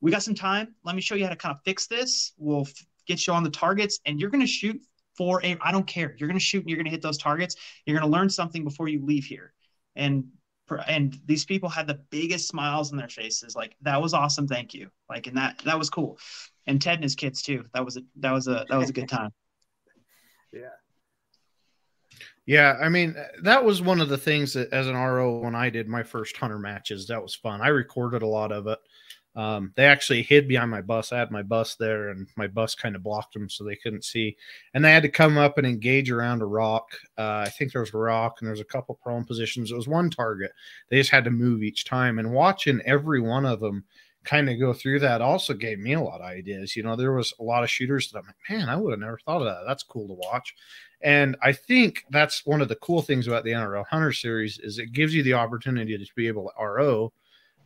we got some time. Let me show you how to kind of fix this. We'll f- get you on the targets, and you're going to shoot for a. I don't care. You're going to shoot and you're going to hit those targets. You're going to learn something before you leave here. And and these people had the biggest smiles on their faces. Like that was awesome. Thank you. Like and that that was cool. And Ted and his kids too. That was a that was a that was a good time. yeah. Yeah, I mean that was one of the things that as an RO when I did my first hunter matches, that was fun. I recorded a lot of it. Um, they actually hid behind my bus. I had my bus there, and my bus kind of blocked them so they couldn't see. And they had to come up and engage around a rock. Uh, I think there was a rock, and there was a couple prone positions. It was one target. They just had to move each time. And watching every one of them kind of go through that also gave me a lot of ideas. You know, there was a lot of shooters that I'm like, man, I would have never thought of that. That's cool to watch. And I think that's one of the cool things about the NRL Hunter Series is it gives you the opportunity to be able to RO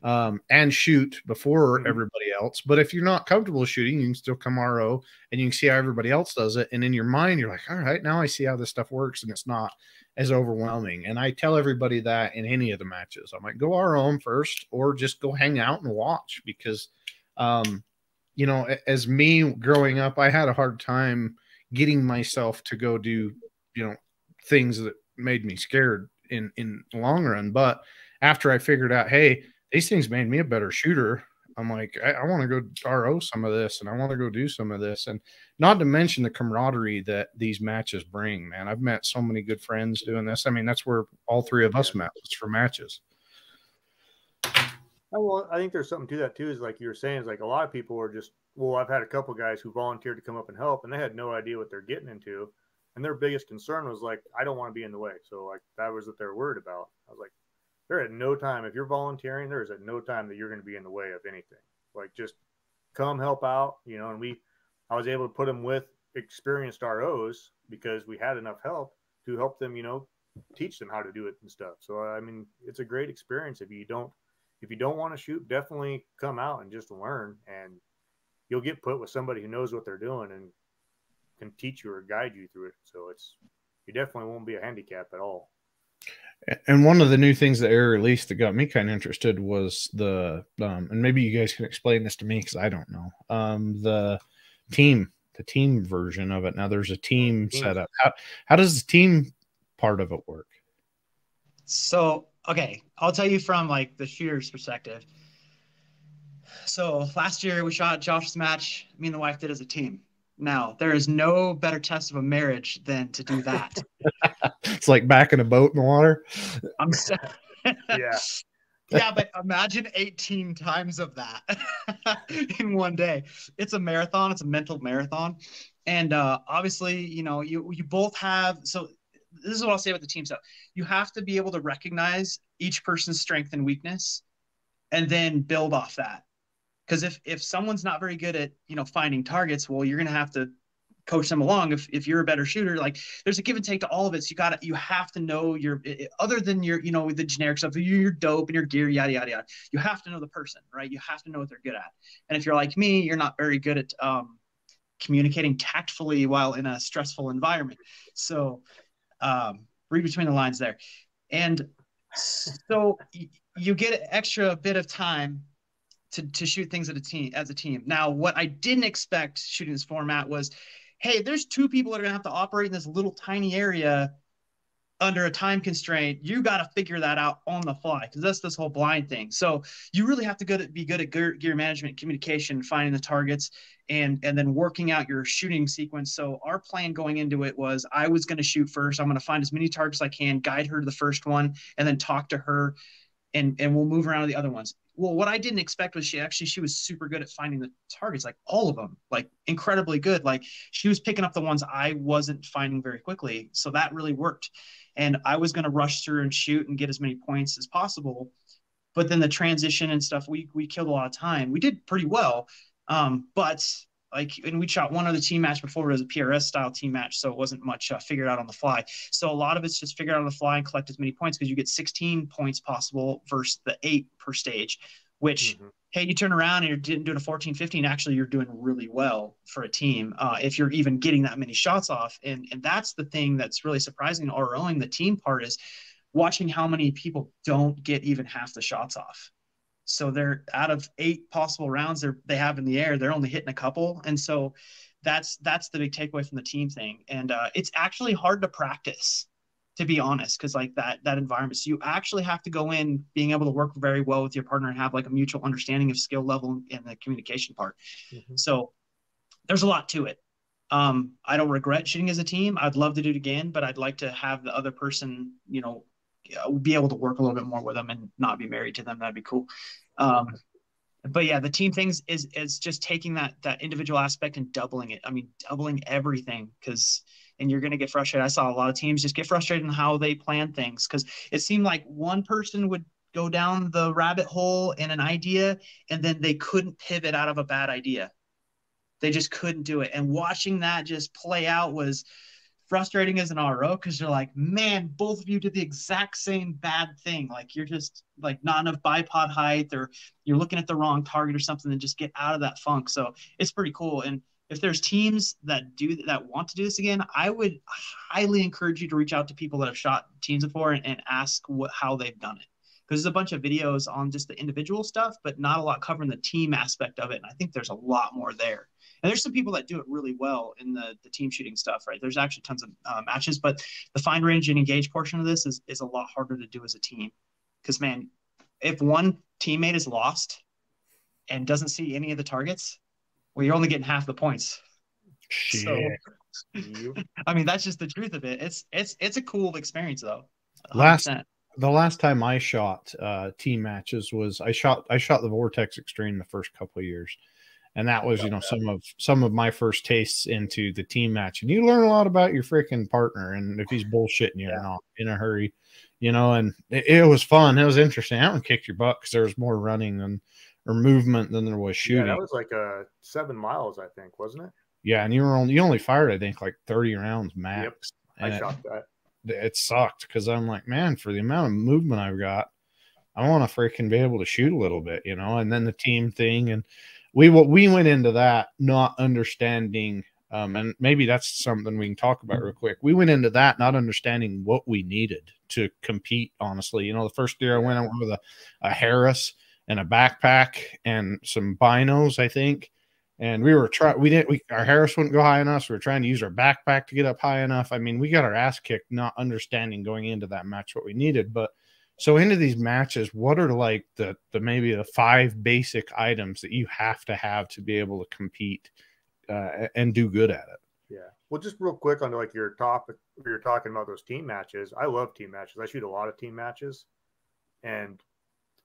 um, and shoot before mm-hmm. everybody else. But if you're not comfortable shooting, you can still come RO and you can see how everybody else does it. And in your mind, you're like, all right, now I see how this stuff works, and it's not as overwhelming. And I tell everybody that in any of the matches, I'm like, go RO first, or just go hang out and watch because, um, you know, as me growing up, I had a hard time getting myself to go do, you know, things that made me scared in in the long run. But after I figured out, hey, these things made me a better shooter. I'm like, I, I want to go RO some of this and I want to go do some of this. And not to mention the camaraderie that these matches bring, man. I've met so many good friends doing this. I mean, that's where all three of us met was for matches. Well, I think there's something to that too. Is like you were saying, is like a lot of people are just. Well, I've had a couple guys who volunteered to come up and help, and they had no idea what they're getting into, and their biggest concern was like, I don't want to be in the way. So like that was what they're worried about. I was like, there at no time if you're volunteering there is at no time that you're going to be in the way of anything. Like just come help out you know and we i was able to put them with experienced ros because we had enough help to help them you know teach them how to do it and stuff. So i mean it's a great experience. If you don't if you don't want to shoot definitely come out and just learn and you'll get put with somebody who knows what they're doing and can teach you or guide you through it. So it's you definitely won't be a handicap at all and one of the new things that Air released that got me kind of interested was the, um, and maybe you guys can explain this to me because I don't know. Um, the team, the team version of it. Now there's a team setup. How how does the team part of it work? So okay, I'll tell you from like the shooter's perspective. So last year we shot Josh's match. Me and the wife did as a team. Now, there is no better test of a marriage than to do that. it's like backing a boat in the water. I'm so- yeah. yeah, but imagine 18 times of that in one day. It's a marathon, it's a mental marathon. And uh, obviously, you know, you you both have so this is what I'll say about the team stuff. You have to be able to recognize each person's strength and weakness and then build off that because if if someone's not very good at you know finding targets well you're to have to coach them along. If, if you're a better shooter like there's a give and take to all of it so you got to you have to know your other than your you know the generic stuff your dope and your gear yada yada yada. You have to know the person right? You have to know what they're good at. And if you're like me you're not very good at um, communicating tactfully while in a stressful environment. So um, read between the lines there. And so you get an extra bit of time to, to shoot things at a team as a team. Now, what I didn't expect shooting this format was, hey, there's two people that are gonna have to operate in this little tiny area under a time constraint. You got to figure that out on the fly because that's this whole blind thing. So you really have to good at, be good at gear, gear management, communication, finding the targets, and and then working out your shooting sequence. So our plan going into it was I was going to shoot first. I'm going to find as many targets as I can, guide her to the first one, and then talk to her and and we'll move around to the other ones well, what I didn't expect was she actually she was super good at finding the targets, like all of them, like incredibly good. Like she was picking up the ones I wasn't finding very quickly, so that really worked. And I was going to rush through and shoot and get as many points as possible, but then the transition and stuff, we we killed a lot of time. We did pretty well, um, but like and we shot one other team match before it was a PRS style team match, so it wasn't much uh, figured out on the fly. So a lot of it's just figured out on the fly and collect as many points because you get 16 points possible versus the eight per stage. Which mm-hmm. hey, you turn around and you're doing a 14, 15. Actually, you're doing really well for a team uh, if you're even getting that many shots off. And and that's the thing that's really surprising. ROing the team part is watching how many people don't get even half the shots off So they're out of eight possible rounds they they have in the air, they're only hitting a couple, and so that's that's the big takeaway from the team thing. And uh, it's actually hard to practice, to be honest, because like that that environment. So you actually have to go in being able to work very well with your partner and have like a mutual understanding of skill level and the communication part. Mm-hmm. So there's a lot to it. Um, I don't regret shooting as a team. I'd love to do it again, but I'd like to have the other person, you know, be able to work a little bit more with them and not be married to them. That'd be cool. Um, but yeah, the team things is is just taking that that individual aspect and doubling it. I mean, doubling everything because and you're going to get frustrated. I saw a lot of teams just get frustrated in how they plan things because it seemed like one person would go down the rabbit hole in an idea and then they couldn't pivot out of a bad idea. They just couldn't do it. And watching that just play out was frustrating as an RO because you're like, man, both of you did the exact same bad thing. Like you're just like not enough bipod height, or you're looking at the wrong target or something, and just get out of that funk. So it's pretty cool. And if there's teams that do that want to do this again, I would highly encourage you to reach out to people that have shot teams before and, and ask what how they've done it. Because there's a bunch of videos on just the individual stuff, but not a lot covering the team aspect of it. And I think there's a lot more there. And there's some people that do it really well in the, the team shooting stuff, right? There's actually tons of uh, matches, but the find range and engage portion of this is, is a lot harder to do as a team. Because, man, if one teammate is lost and doesn't see any of the targets, well, you're only getting half the points. Shit. So, I mean, that's just the truth of it. It's it's it's a cool experience though. 100%. Last the last time I shot uh, team matches was I shot I shot the Vortex Extreme the first couple of years, and that was you know some of some of my first tastes into the team match. And you learn a lot about your freaking partner and if he's bullshitting you yeah. or not in a hurry you know and it, it, was fun. It was interesting. That one kicked your butt because there was more running than or movement than there was shooting yeah, that was like uh seven miles i think wasn't it? Yeah and you were only you only fired i think like 30 rounds max. Yep. i shot that. it sucked because i'm like man for the amount of movement i've got i want to freaking be able to shoot a little bit you know? And then the team thing and we we went into that not understanding um, and maybe that's something we can talk about real quick. We went into that not understanding what we needed to compete. Honestly, you know, the first year I went, I went with a, a Harris and a backpack and some binos, I think. And we were trying. We didn't. We our Harris wouldn't go high enough. So we were trying to use our backpack to get up high enough. I mean, we got our ass kicked, not understanding going into that match what we needed. But so into these matches, what are like the the maybe the five basic items that you have to have to be able to compete uh, and do good at it? Yeah. Well, just real quick on like your topic, you're talking about those team matches. I love team matches. I shoot a lot of team matches, and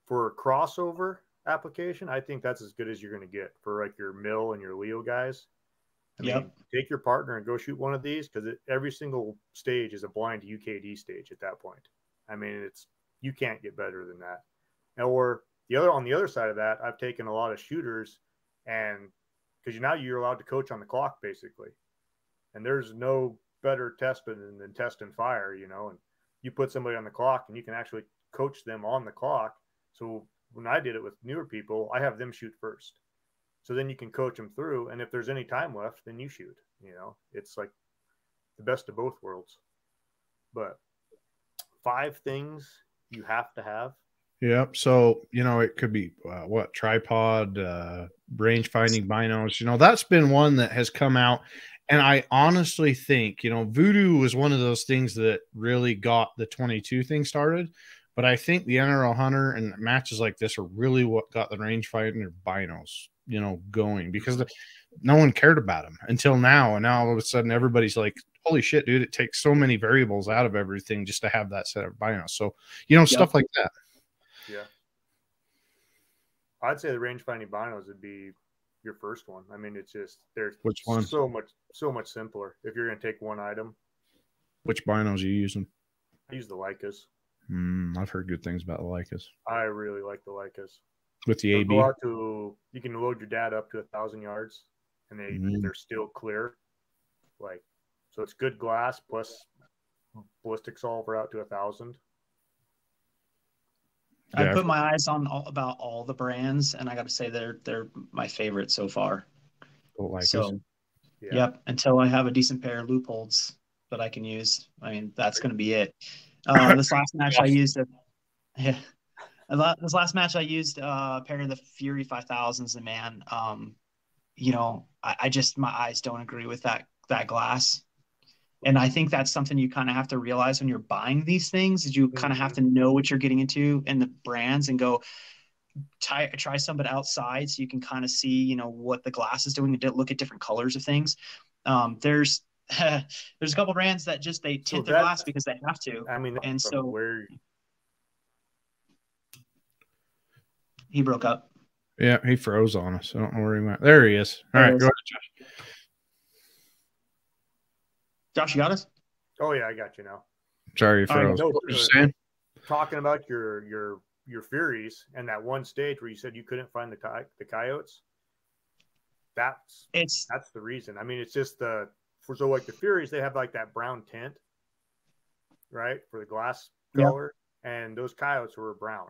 for a crossover application, I think that's as good as you're going to get for like your mill and your Leo guys. I yep. take your partner and go shoot one of these because every single stage is a blind UKD stage at that point. I mean, it's you can't get better than that. Or the other on the other side of that, I've taken a lot of shooters and because you now you're allowed to coach on the clock basically, and there's no better test than, than test and fire, you know. And you put somebody on the clock and you can actually coach them on the clock. So when I did it with newer people, I have them shoot first. So then you can coach them through, and if there's any time left, then you shoot. You know, it's like the best of both worlds. But five things you have to have. Yep. So, you know, it could be uh, what tripod, uh, range finding binos. You know, that's been one that has come out. And I honestly think, you know, Vudoo was one of those things that really got the 22 thing started. But I think the NRL Hunter and matches like this are really what got the range finder binos, you know, going because the, no one cared about them until now. And now all of a sudden everybody's like, holy shit, dude, it takes so many variables out of everything just to have that set of binos. So, you know, yep. stuff like that. Yeah. I'd say the range finding binos would be your first one. I mean, it's just there's which one so much so much simpler if you're going to take one item. Which binos are you using? I use the Leicas. Mm, I've heard good things about the Leicas. I really like the Leicas. With the AB, go out to you can load your data up to a thousand yards, and they mm. they're still clear. Like so it's good glass plus ballistic solver out to a thousand. I put my eyes on all, about all the brands, and I got to say they're they're my favorite so far. Like so, yeah. yep. Until I have a decent pair of Leupolds that I can use, I mean that's going to be it. Uh, this last match I used, a, yeah, This last match I used uh, a pair of the Fury 5000s, and man, um, you know, I, I just my eyes don't agree with that that glass. And I think that's something you kind of have to realize when you're buying these things is you kind of have to know what you're getting into and the brands and go try, try some but outside so you can kind of see, you know, what the glass is doing and look at different colors of things. Um, there's there's a couple brands that just they tint so their glass because they have to. I mean, and so where he broke up. Yeah, he froze on us. I don't know where he went. There he is. All right, go ahead, Josh. Josh, you got us? Oh yeah, I got you now. Sorry, you froze. Right, uh, no, saying? Talking about your your your Furies and that one stage where you said you couldn't find the the coyotes. That's it's that's the reason. I mean, it's just the for so like the Furies, they have like that brown tint, right, for the glass color, yep. and those coyotes were brown.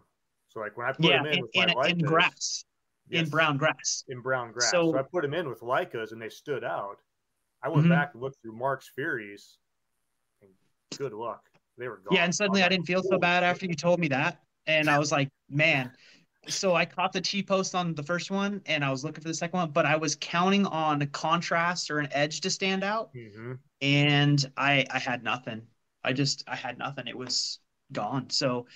So like when I put yeah, them in, in with in, my Leicas, in grass, yes, in brown grass, in brown grass. So, so, I put them in with Leicas, and they stood out. I went mm-hmm. back and looked through Mark's Furies, and good luck, they were gone. Yeah, and suddenly I, I didn't feel so bad after you told me that, and I was like, man. So I caught the T post on the first one, and I was looking for the second one, but I was counting on a contrast or an edge to stand out, mm-hmm. and I I had nothing. I just I had nothing. It was gone. So,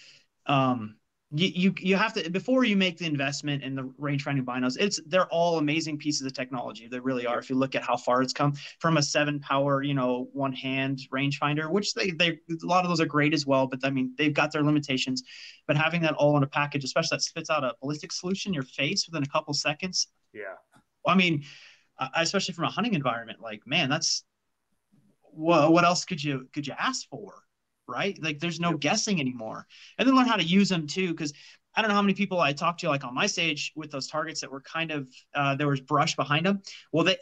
um, you, you you have to before you make the investment in the range finding binos it's they're all amazing pieces of technology. They really are if you look at how far it's come from a seven power you know one hand rangefinder which they they a lot of those are great as well but i mean they've got their limitations. But having that all in a package especially that spits out a ballistic solution in your face within a couple seconds. Yeah. I mean uh, especially from a hunting environment like man that's what, what else could you could you ask for right? Like there's no yep. guessing anymore. And then learn how to use them too, because I don't know how many people I talked to like on my stage with those targets that were kind of uh, there was brush behind them. Well, they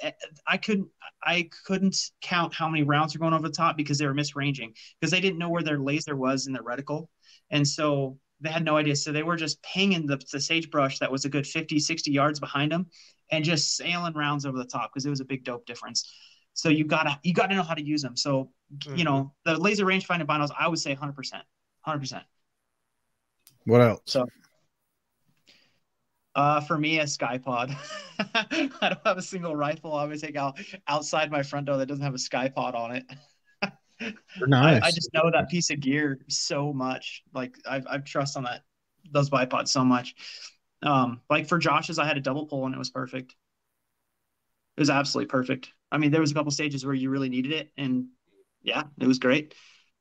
I couldn't I couldn't count how many rounds were going over the top because they were misranging because they didn't know where their laser was in their reticle, and so they had no idea. So they were just pinging the, the sagebrush that was a good 50, 60 yards behind them and just sailing rounds over the top because it was a big dope difference. So you gotta you gotta know how to use them. So mm-hmm. you know the laser rangefinder binos, I would say 100 percent, 100 percent. What else? So uh, for me, a Ckye-Pod. I don't have a single rifle. I would take out outside my front door that doesn't have a Ckye-Pod on it. nice. I, I, just know that piece of gear so much. Like I've I've trust on that those bipods so much. Um, like for Josh's, I had a double pull and it was perfect. It was absolutely perfect. I mean, there was a couple stages where you really needed it, and yeah, it was great.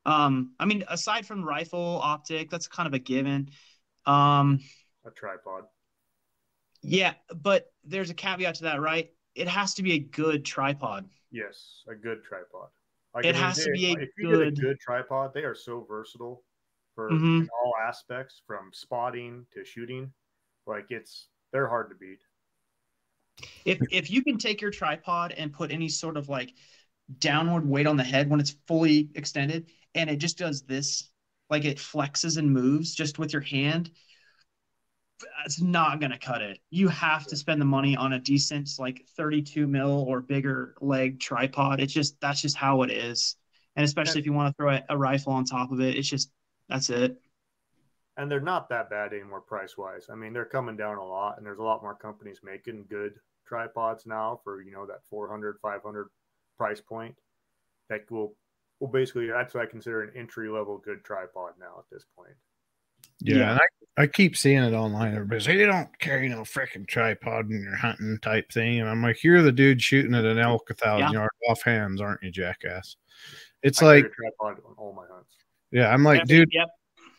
Um, I mean, aside from rifle optic, that's kind of a given. Um, a tripod. Yeah, but there's a caveat to that, right? It has to be a good tripod. Yes, a good tripod. Like, it has they, to be a if you good... get a good tripod. They are so versatile for mm-hmm. all aspects, from spotting to shooting. Like it's they're hard to beat if if you can take your tripod and put any sort of like downward weight on the head when it's fully extended and it just does this like it flexes and moves just with your hand it's not going to cut it. You have to spend the money on a decent like 32 mil or bigger leg tripod. It's just that's just how it is. And especially if you want to throw a rifle on top of it it's just that's it. And they're not that bad anymore price wise i mean they're coming down a lot and there's a lot more companies making good tripods now for you know that 400 500 price point that will well basically that's what i consider an entry level good tripod now at this point. Yeah, yeah. I, I keep seeing it online. Everybody say you don't carry no freaking tripod in your hunting type thing. And i'm like you're the dude shooting at an elk a thousand yeah. yards off hands aren't you jackass? It's I like tripod on all my hunts. Yeah i'm like dude yep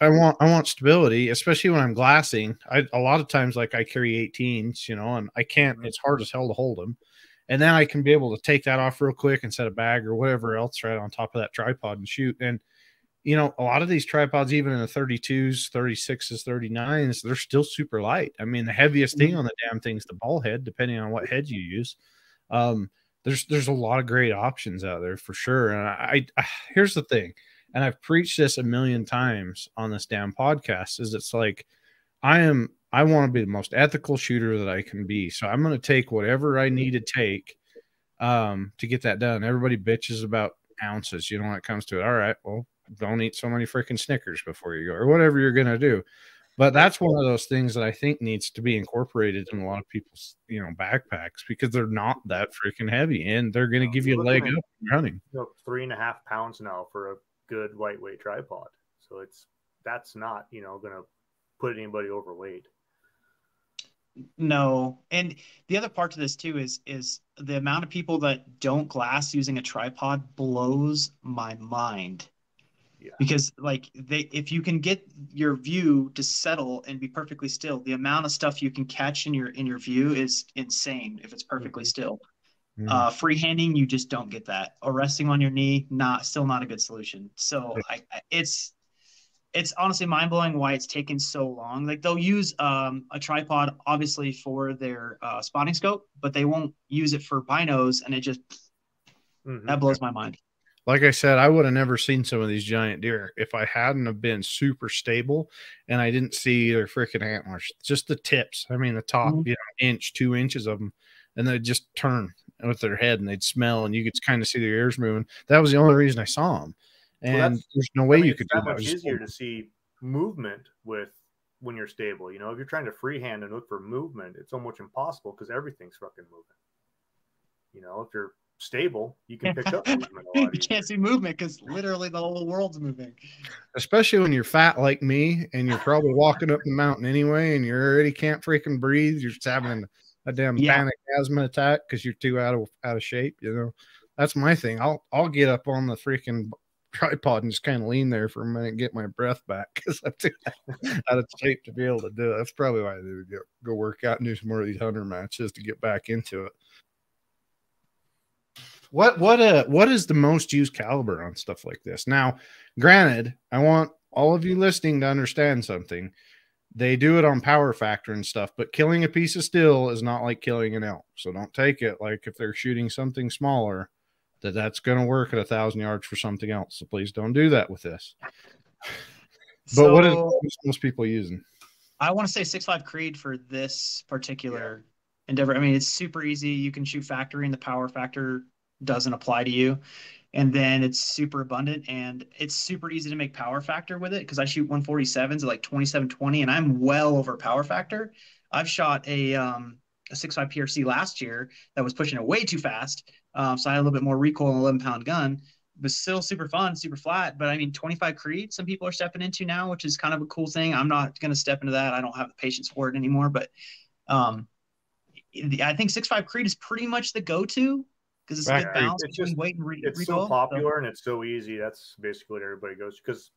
I want I want stability, especially when I'm glassing. I a lot of times like I carry 18s, you know, and I can't. Mm-hmm. It's hard as hell to hold them, and then I can be able to take that off real quick and set a bag or whatever else right on top of that tripod and shoot. And you know, a lot of these tripods, even in the 32s, 36s, 39s, they're still super light. I mean, the heaviest thing mm-hmm. on the damn thing is the ball head, depending on what head you use. Um, there's there's a lot of great options out there for sure. And I, I here's the thing and I've preached this a million times on this damn podcast is it's like I am I want to be the most ethical shooter that I can be. So I'm going to take whatever I need to take um, to get that done. Everybody bitches about ounces, you know, when it comes to it. All right, well, don't eat so many freaking Snickers before you go or whatever you're going to do. But that's one of those things that I think needs to be incorporated in a lot of people's, you know, backpacks because they're not that freaking heavy and they're going to give you a leg up running. You know, three and a half pounds now for a good lightweight tripod. So it's that's not you know going to put anybody overweight. No, and the other part to this too is is the amount of people that don't glass using a tripod blows my mind. Yeah. Because like they if you can get your view to settle and be perfectly still, the amount of stuff you can catch in your in your view is insane if it's perfectly mm-hmm. still. Mm. Uh, freehanding, you just don't get that. Or resting on your knee, not still not a good solution. So I, I it's it's honestly mind blowing why it's taken so long. Like they'll use um, a tripod obviously for their uh, spotting scope, but they won't use it for binos, and it just Mhm. that blows my mind. like I said, I would have never seen some of these giant deer if I hadn't have been super stable and I didn't see their freaking antlers, just the tips. I mean, the top, Mhm. you know, inch, two inches of them, and they'd just turn with their head and they'd smell, and you could kind of see their ears moving. That was the only reason I saw them. And that's- there's no way I mean, you it's could do that that. much easier to see movement with when you're stable. You know, if you're trying to freehand and look for movement, it's almost impossible because everything's fucking moving. You know, if you're stable, you can pick up movement a you lot easier. can't see movement because literally the whole world's moving. especially when you're fat like me and you're probably walking up the mountain anyway and you already can't freaking breathe you're just having a damn Yeah. panic asthma attack because you're too out of out of shape you know? That's my thing. I'll i'll get up on the freaking tripod and just kind of lean there for a minute and get my breath back because i'm too out of shape to be able to do it. That's probably why i need to go, go work out and do some more of these hunter matches to get back into it. What what uh what is the most used caliber on stuff like this? Now granted i want all of you listening to understand something they do it on power factor and stuff but killing a piece of steel is not like killing an elk so don't take it like if they're shooting something smaller that that's going to work at a thousand yards for something else so please don't do that with this but what is So- what is most people using I want to say six five Creed for this particular endeavor. I mean, it's super easy. You can shoot factory, and the power factor doesn't apply to you. And then it's super abundant, and it's super easy to make power factor with it because I shoot 147s at like 2720, and I'm well over power factor. I've shot a um a 6.5 PRC last year that was pushing it way too fast, um, so I had a little bit more recoil on an 11 pound gun was still super fun, super flat. But I mean, 25 Creed, some people are stepping into now, which is kind of a cool thing. I'm not going to step into that. I don't have the patience for it anymore. But um, I think 6.5 Creed is pretty much the go to because it's a good balance It's just- weight and re- It's recoil. so popular and it's so easy. That's basically what everybody goes because,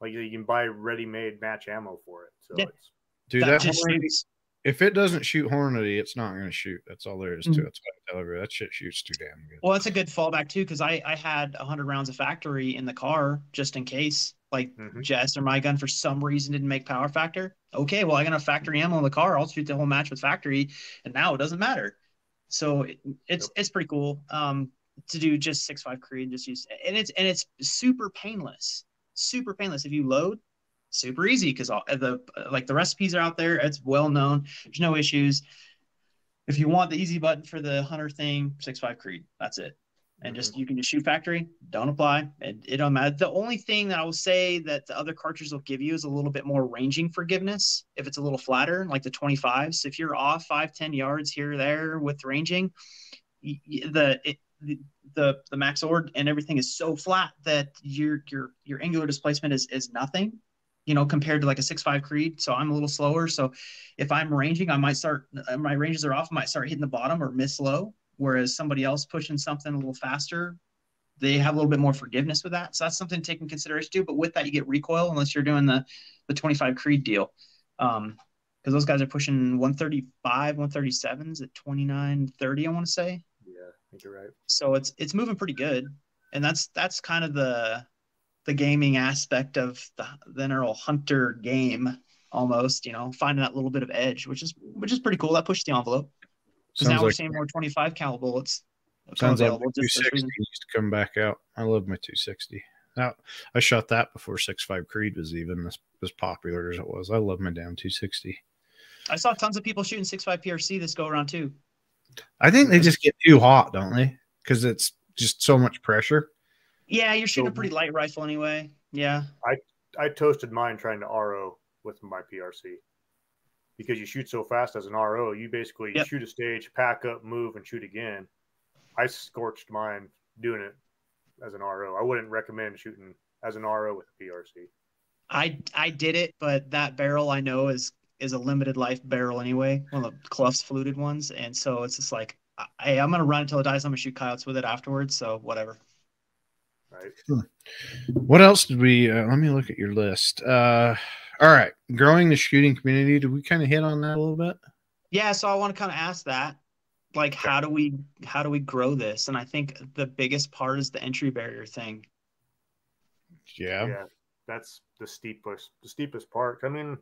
like, you can buy ready-made match ammo for it. So Yeah. it's dude that that Hornady- if it doesn't shoot hornady it's not going to shoot that's all there is to Mhm. it that's what i tell everybody that shit shoots too damn good Well, that's a good fallback too because I I had 100 rounds of factory in the car just in case. Like Mhm. Jess or my gun for some reason didn't make power factor. Okay, well I got a factory ammo in the car. I'll shoot the whole match with factory, and now it doesn't matter. So it, it's Yep. it's pretty cool um, to do just six five Creed and just use and it's and it's super painless, super painless. If you load, super easy because all the like the recipes are out there. It's well known. There's no issues. If you want the easy button for the hunter thing, six five Creed. That's it and just you can just shoot factory don't apply. It, it don't matter. The only thing that i will say that the other cartridges will give you is a little bit more ranging forgiveness if it's a little flatter like the 25s if you're off 5 10 yards here or there with ranging the it, the, the the max ord and everything is so flat that your your your angular displacement is is nothing you know compared to like a 6.5 creed. So i'm a little slower. So if i'm ranging i might start uh, my ranges are off i might start hitting the bottom or miss low whereas somebody else pushing something a little faster they have a little bit more forgiveness with that. So that's something to take in consideration too. But with that you get recoil unless you're doing the the 25 creed deal. Um because those guys are pushing 135 137s at 29 30 i want to say. Yeah, I think you're right. so it's it's moving pretty good. And that's that's kind of the the gaming aspect of the, the general hunter game almost you know finding that little bit of edge which is which is pretty cool. That pushed the envelope because sounds now we're like seeing more 25 cal bullets Sounds like available my just for this 260 needs to come back out. I love my 260. Now I shot that before 6.5 Creed was even as, as popular as it was. I love my damn 260. i saw tons of people shooting 6.5 prc this go around too I think they just get too hot, don't they? Because it's just so much pressure. yeah you're shooting a pretty light rifle anyway yeah I toasted mine trying to RO with my PRC because you shoot so fast as an RO. You basically Yep. shoot a stage, pack up, move, and shoot again. I scorched mine doing it as an RO. I wouldn't recommend shooting as an RO with a PRC. I I did it, but that barrel I know is is a limited life barrel anyway, one of the Clough's fluted ones, and so it's just like, hey, I'm gonna run until it dies. I'm gonna shoot coyotes with it afterwards. So whatever. Right? What else did we? Uh, let me look at your list. Uh, all right, growing the shooting community. Did we kind of hit on that a little bit? Yeah, so I want to kind of ask that, like, how do we how do we grow this? And I think the biggest part is the entry barrier thing. Yeah. yeah, that's the steepest the steepest part. I mean,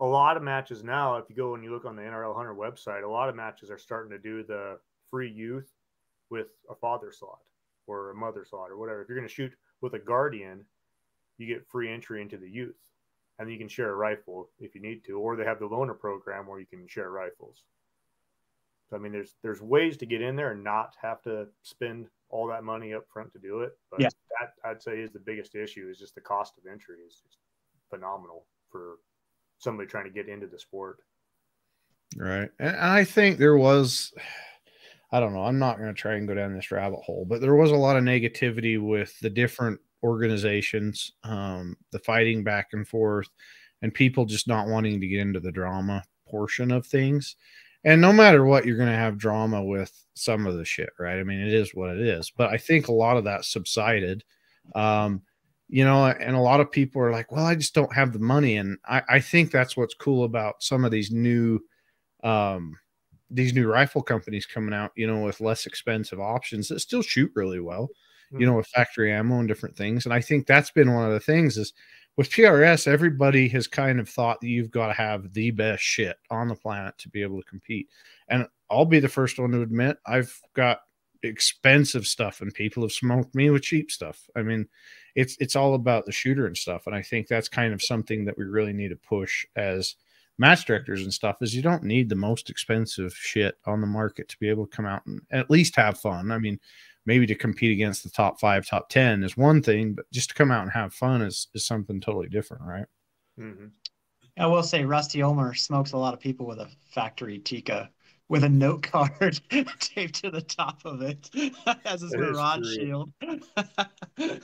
a lot of matches now, if you go and you look on the NRL Hunter website, a lot of matches are starting to do the free youth with a father slot or a mother slot or whatever. If you're going to shoot with a guardian, you get free entry into the youth, and you can share a rifle if you need to, or they have the loaner program where you can share rifles. So I mean, there's there's ways to get in there and not have to spend all that money up front to do it. But Yeah. that I'd say is the biggest issue is just the cost of entry is just phenomenal for somebody trying to get into the sport. Right. And I think there was, I don't know, I'm not going to try and go down this rabbit hole, but there was a lot of negativity with the different organizations, um, the fighting back and forth, and people just not wanting to get into the drama portion of things. And no matter what, you're going to have drama with some of the shit, right? I mean, it is what it is. But I think a lot of that subsided. Um, you know, and a lot of people are like, well, I just don't have the money. And I, I think that's what's cool about some of these new um these new rifle companies coming out, you know, with less expensive options that still shoot really well, you know, mm-hmm. with factory ammo and different things. And I think that's been one of the things is with PRS, everybody has kind of thought that you've got to have the best shit on the planet to be able to compete. And I'll be the first one to admit I've got expensive stuff and people have smoked me with cheap stuff. I mean, it's it's all about the shooter and stuff. And I think that's kind of something that we really need to push as match directors and stuff is you don't need the most expensive shit on the market to be able to come out and at least have fun. I mean, maybe to compete against the top five, top 10 is one thing, but just to come out and have fun is, is something totally different, right? Mm-hmm. I will say Rusty Omer smokes a lot of people with a factory Tikka with a note card taped to the top of it as his That is garage shield.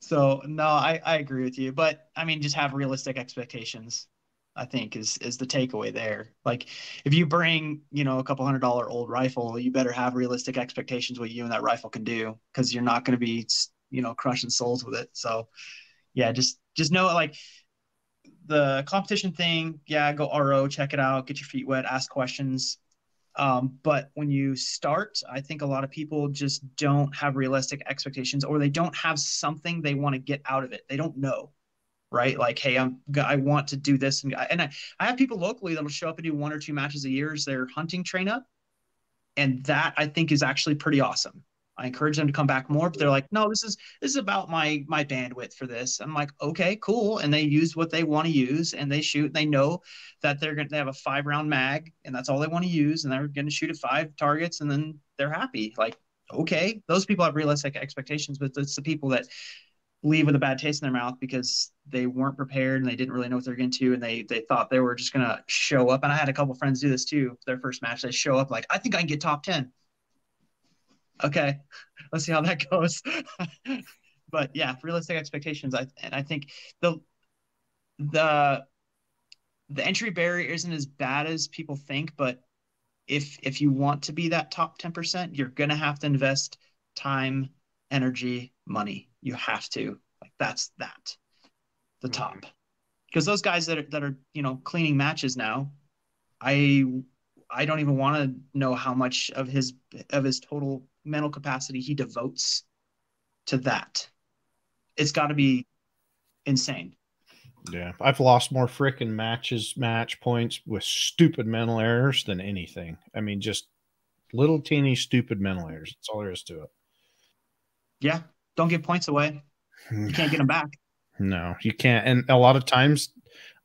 so no, I, I agree with you. But I mean just have realistic expectations, I think is is the takeaway there. Like if you bring, you know, a couple hundred dollar old rifle, you better have realistic expectations what you and that rifle can do because you're not going to be, you know, crushing souls with it. So yeah, just just know like the competition thing, yeah, go RO, check it out, get your feet wet, ask questions. Um, but when you start, I think a lot of people just don't have realistic expectations or they don't have something they want to get out of it. They don't know, right? Like, hey, I'm I want to do this, and and I, I have people locally that'll show up and do one or two matches a year as their hunting train up, and that I think is actually pretty awesome. I encourage them to come back more, but they're like, no, this is this is about my my bandwidth for this. I'm like, okay, cool. And they use what they want to use and they shoot. and They know that they're gonna they have a five round mag and that's all they want to use, and they're gonna shoot at five targets and then they're happy. Like, okay, those people have realistic expectations, but it's the people that leave with a bad taste in their mouth because they weren't prepared and they didn't really know what they're going to and they they thought they were just gonna show up. And I had a couple friends do this too. Their first match, they show up like, I think I can get top 10 okay let's see how that goes but yeah realistic expectations i and i think the the the entry barrier isn't as bad as people think but if if you want to be that top 10% you're going to have to invest time energy money you have to like that's that the Mhm. top because those guys that are, that are you know cleaning matches now i i don't even want to know how much of his of his total mental capacity he devotes to that it's got to be insane Yeah. I've lost more freaking matches, match points with stupid mental errors than anything. I mean, just little teeny stupid mental errors. That's all there is to it. yeah don't give points away you can't get them back No, you can't. And a lot of times,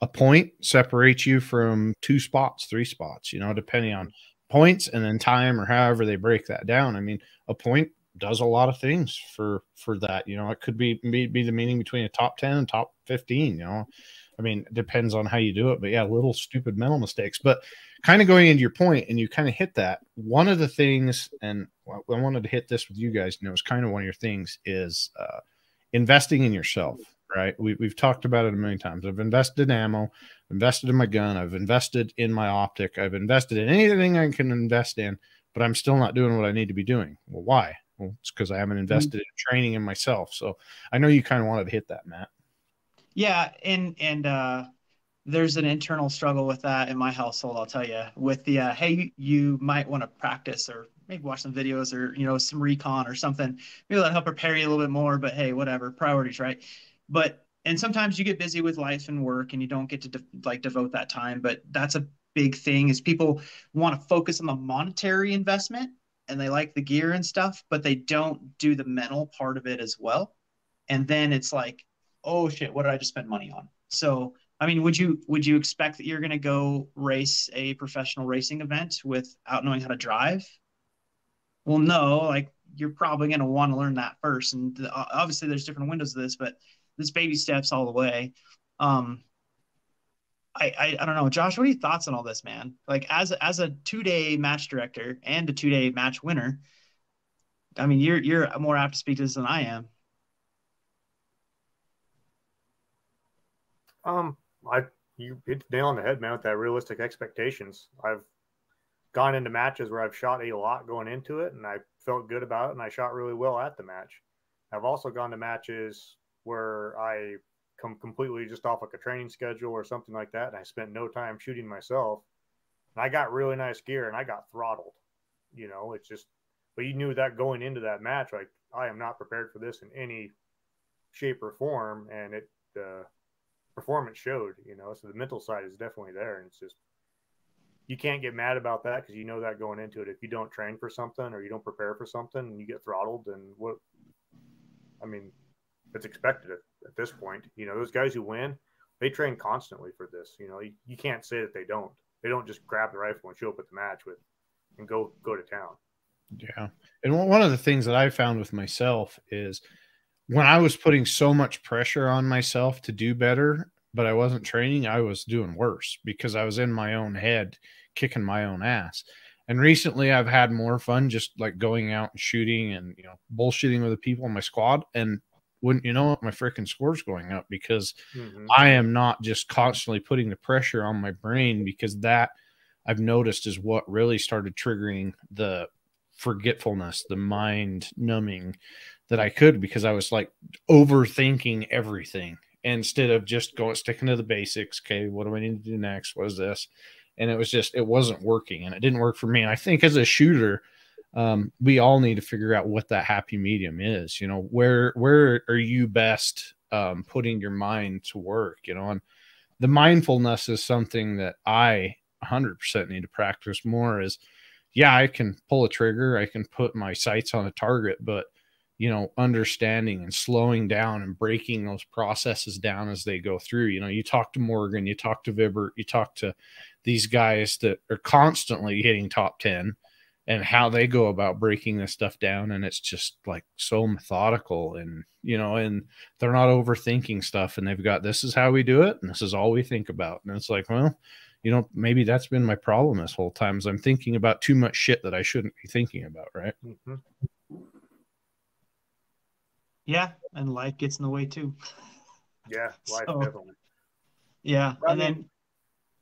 a point separates you from two spots, three spots, you know, depending on points and then time or however they break that down. I mean, a point does a lot of things for for that. You know, it could be be, be the meaning between a top 10 and top 15, you know. I mean, depends on how you do it, but yeah, little stupid mental mistakes. But kind of going into your point, and you kind of hit that. One of the things, and I wanted to hit this with you guys, and it was kind of one of your things, is uh, investing in yourself. Right? We, we've talked about it a million times. I've invested in ammo, invested in my gun, I've invested in my optic, I've invested in anything I can invest in, but I'm still not doing what I need to be doing. Well, why? Well, it's because I haven't mm-hmm. invested in training in myself. So I know you kind of wanted to hit that, Matt. Yeah, and and uh, there's an internal struggle with that in my household. I'll tell you, with the uh, hey, you might want to practice or maybe watch some videos or you know some recon or something. Maybe that'll help prepare you a little bit more. But hey, whatever, priorities, right? But and sometimes you get busy with life and work and you don't get to de- like devote that time. But that's a big thing is people want to focus on the monetary investment and they like the gear and stuff, but they don't do the mental part of it as well. And then it's like oh shit, what did I just spend money on? So, I mean, would you would you expect that you're going to go race a professional racing event without knowing how to drive? Well, no, like you're probably going to want to learn that first. And the, obviously, there's different windows of this, but this baby steps all the way. Um, I, I, I don't know, Josh. What are your thoughts on all this, man? Like as as a two day match director and a two day match winner, I mean, you're you're more apt to speak to this than I am. Um, I you hit the nail on the head, man, with that realistic expectations. I've gone into matches where I've shot a lot going into it, and I felt good about it, and I shot really well at the match. I've also gone to matches where I come completely just off like a training schedule or something like that, and I spent no time shooting myself. And I got really nice gear, and I got throttled. You know, it's just, but you knew that going into that match, like I am not prepared for this in any shape or form, and it. Uh, performance showed, you know. So the mental side is definitely there, and it's just you can't get mad about that because you know that going into it. If you don't train for something or you don't prepare for something and you get throttled, and what I mean, it's expected at, at this point. You know, those guys who win, they train constantly for this. You know, you, you can't say that they don't. They don't just grab the rifle and show up at the match with and go go to town. Yeah, and one of the things that I found with myself is when I was putting so much pressure on myself to do better, but I wasn't training, I was doing worse because I was in my own head, kicking my own ass. And recently I've had more fun just like going out and shooting and, you know, bullshitting with the people in my squad. And wouldn't you know it, my freaking score's going up because mm-hmm. I am not just constantly putting the pressure on my brain because that I've noticed is what really started triggering the forgetfulness, the mind numbing that I could because I was like overthinking everything instead of just going sticking to the basics. Okay, what do I need to do next? What is this? And it was just it wasn't working, and it didn't work for me. And I think as a shooter, um, we all need to figure out what that happy medium is. You know, where where are you best um, putting your mind to work? You know, and the mindfulness is something that I 100% need to practice more. Is yeah, I can pull a trigger, I can put my sights on a target, but you know, understanding and slowing down and breaking those processes down as they go through. You know, you talk to Morgan, you talk to Vibert, you talk to these guys that are constantly hitting top 10 and how they go about breaking this stuff down. And it's just like so methodical and, you know, and they're not overthinking stuff and they've got this is how we do it and this is all we think about. And it's like, well, you know, maybe that's been my problem this whole time is I'm thinking about too much shit that I shouldn't be thinking about, right? Mm-hmm. Yeah, and life gets in the way too. Yeah, life so, definitely. Yeah, and then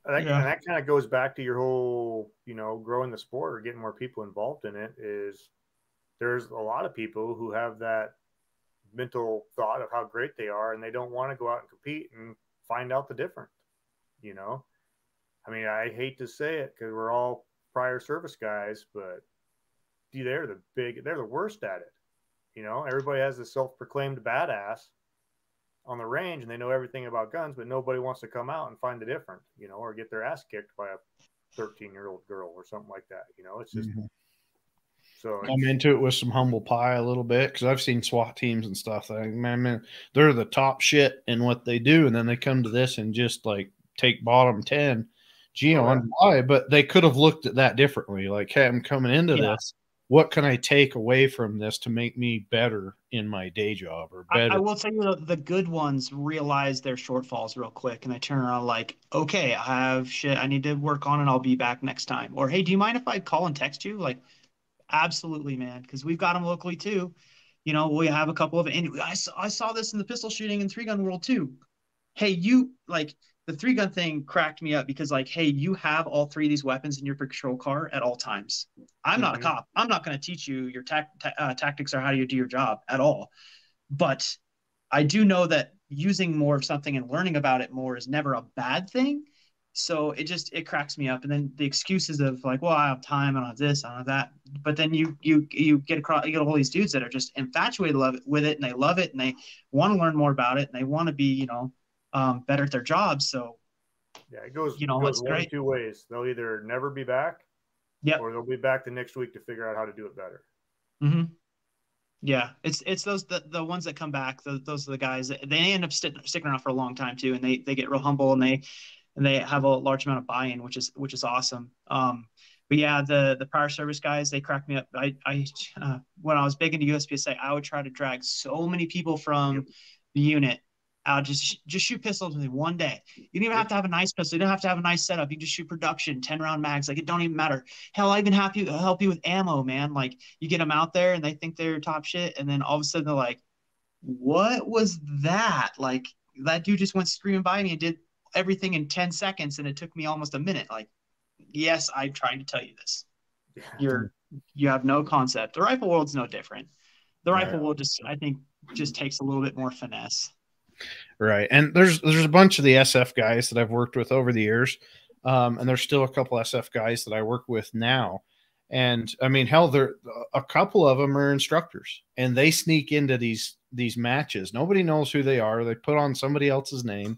that, yeah. that kind of goes back to your whole, you know, growing the sport or getting more people involved in it. Is there's a lot of people who have that mental thought of how great they are, and they don't want to go out and compete and find out the difference. You know, I mean, I hate to say it because we're all prior service guys, but they're the big, they're the worst at it. You know, everybody has this self-proclaimed badass on the range, and they know everything about guns, but nobody wants to come out and find the different, you know, or get their ass kicked by a 13-year-old girl or something like that. You know, it's just. Mm-hmm. So I'm into it with some humble pie a little bit because I've seen SWAT teams and stuff. Like, man, man, they're the top shit in what they do, and then they come to this and just like take bottom ten. Geo oh, why? But they could have looked at that differently. Like, hey, I'm coming into yeah. this what can I take away from this to make me better in my day job or better? I, I will tell you the, the good ones realize their shortfalls real quick and they turn around like, okay, I have shit I need to work on and I'll be back next time. Or hey, do you mind if I call and text you? Like, absolutely, man, because we've got them locally too. You know, we have a couple of and I saw I saw this in the pistol shooting and three gun world too. Hey, you like the three gun thing cracked me up because like hey you have all three of these weapons in your patrol car at all times. I'm mm-hmm. not a mm-hmm. cop. I'm not going to teach you your uh, tactics or how you do your job at all. But i do know that using more of something and learning about it more is never a bad thing. So it just it cracks me up. And then the excuses of like well i have time i don't have this i don't have that. But then you you you get across you get all these dudes that are just infatuated love it, with it and they love it and they want to learn more about it and they want to be you know um, better at their jobs. So yeah, it goes you know it goes one great. two ways. They'll either never be back, yeah, or they'll be back the next week to figure out how to do it better. Mm-hmm. Yeah, it's it's those the, the ones that come back. The, those are the guys that they end up st- sticking around for a long time too, and they they get real humble and they and they have a large amount of buy-in, which is which is awesome. Um, but yeah, the the prior service guys they crack me up. I I uh, when I was big into USPSA, I would try to drag so many people from the unit uh, just just shoot pistols with me one day. You don't even have to have a nice pistol. You don't have to have a nice setup. You just shoot production, ten round mags. Like it don't even matter. Hell, I even help you help you with ammo, man. Like you get them out there and they think they're top shit, and then all of a sudden they're like, "What was that?" Like that dude just went screaming by me and did everything in ten seconds, and it took me almost a minute. Like, yes, I'm trying to tell you this. Yeah. You're you have no concept. The rifle world's no different. The rifle yeah. world just I think just takes a little bit more finesse. Right. And there's there's a bunch of the SF guys that I've worked with over the years. Um, and there's still a couple SF guys that I work with now. And I mean, hell, there a couple of them are instructors, and they sneak into these these matches. Nobody knows who they are. They put on somebody else's name,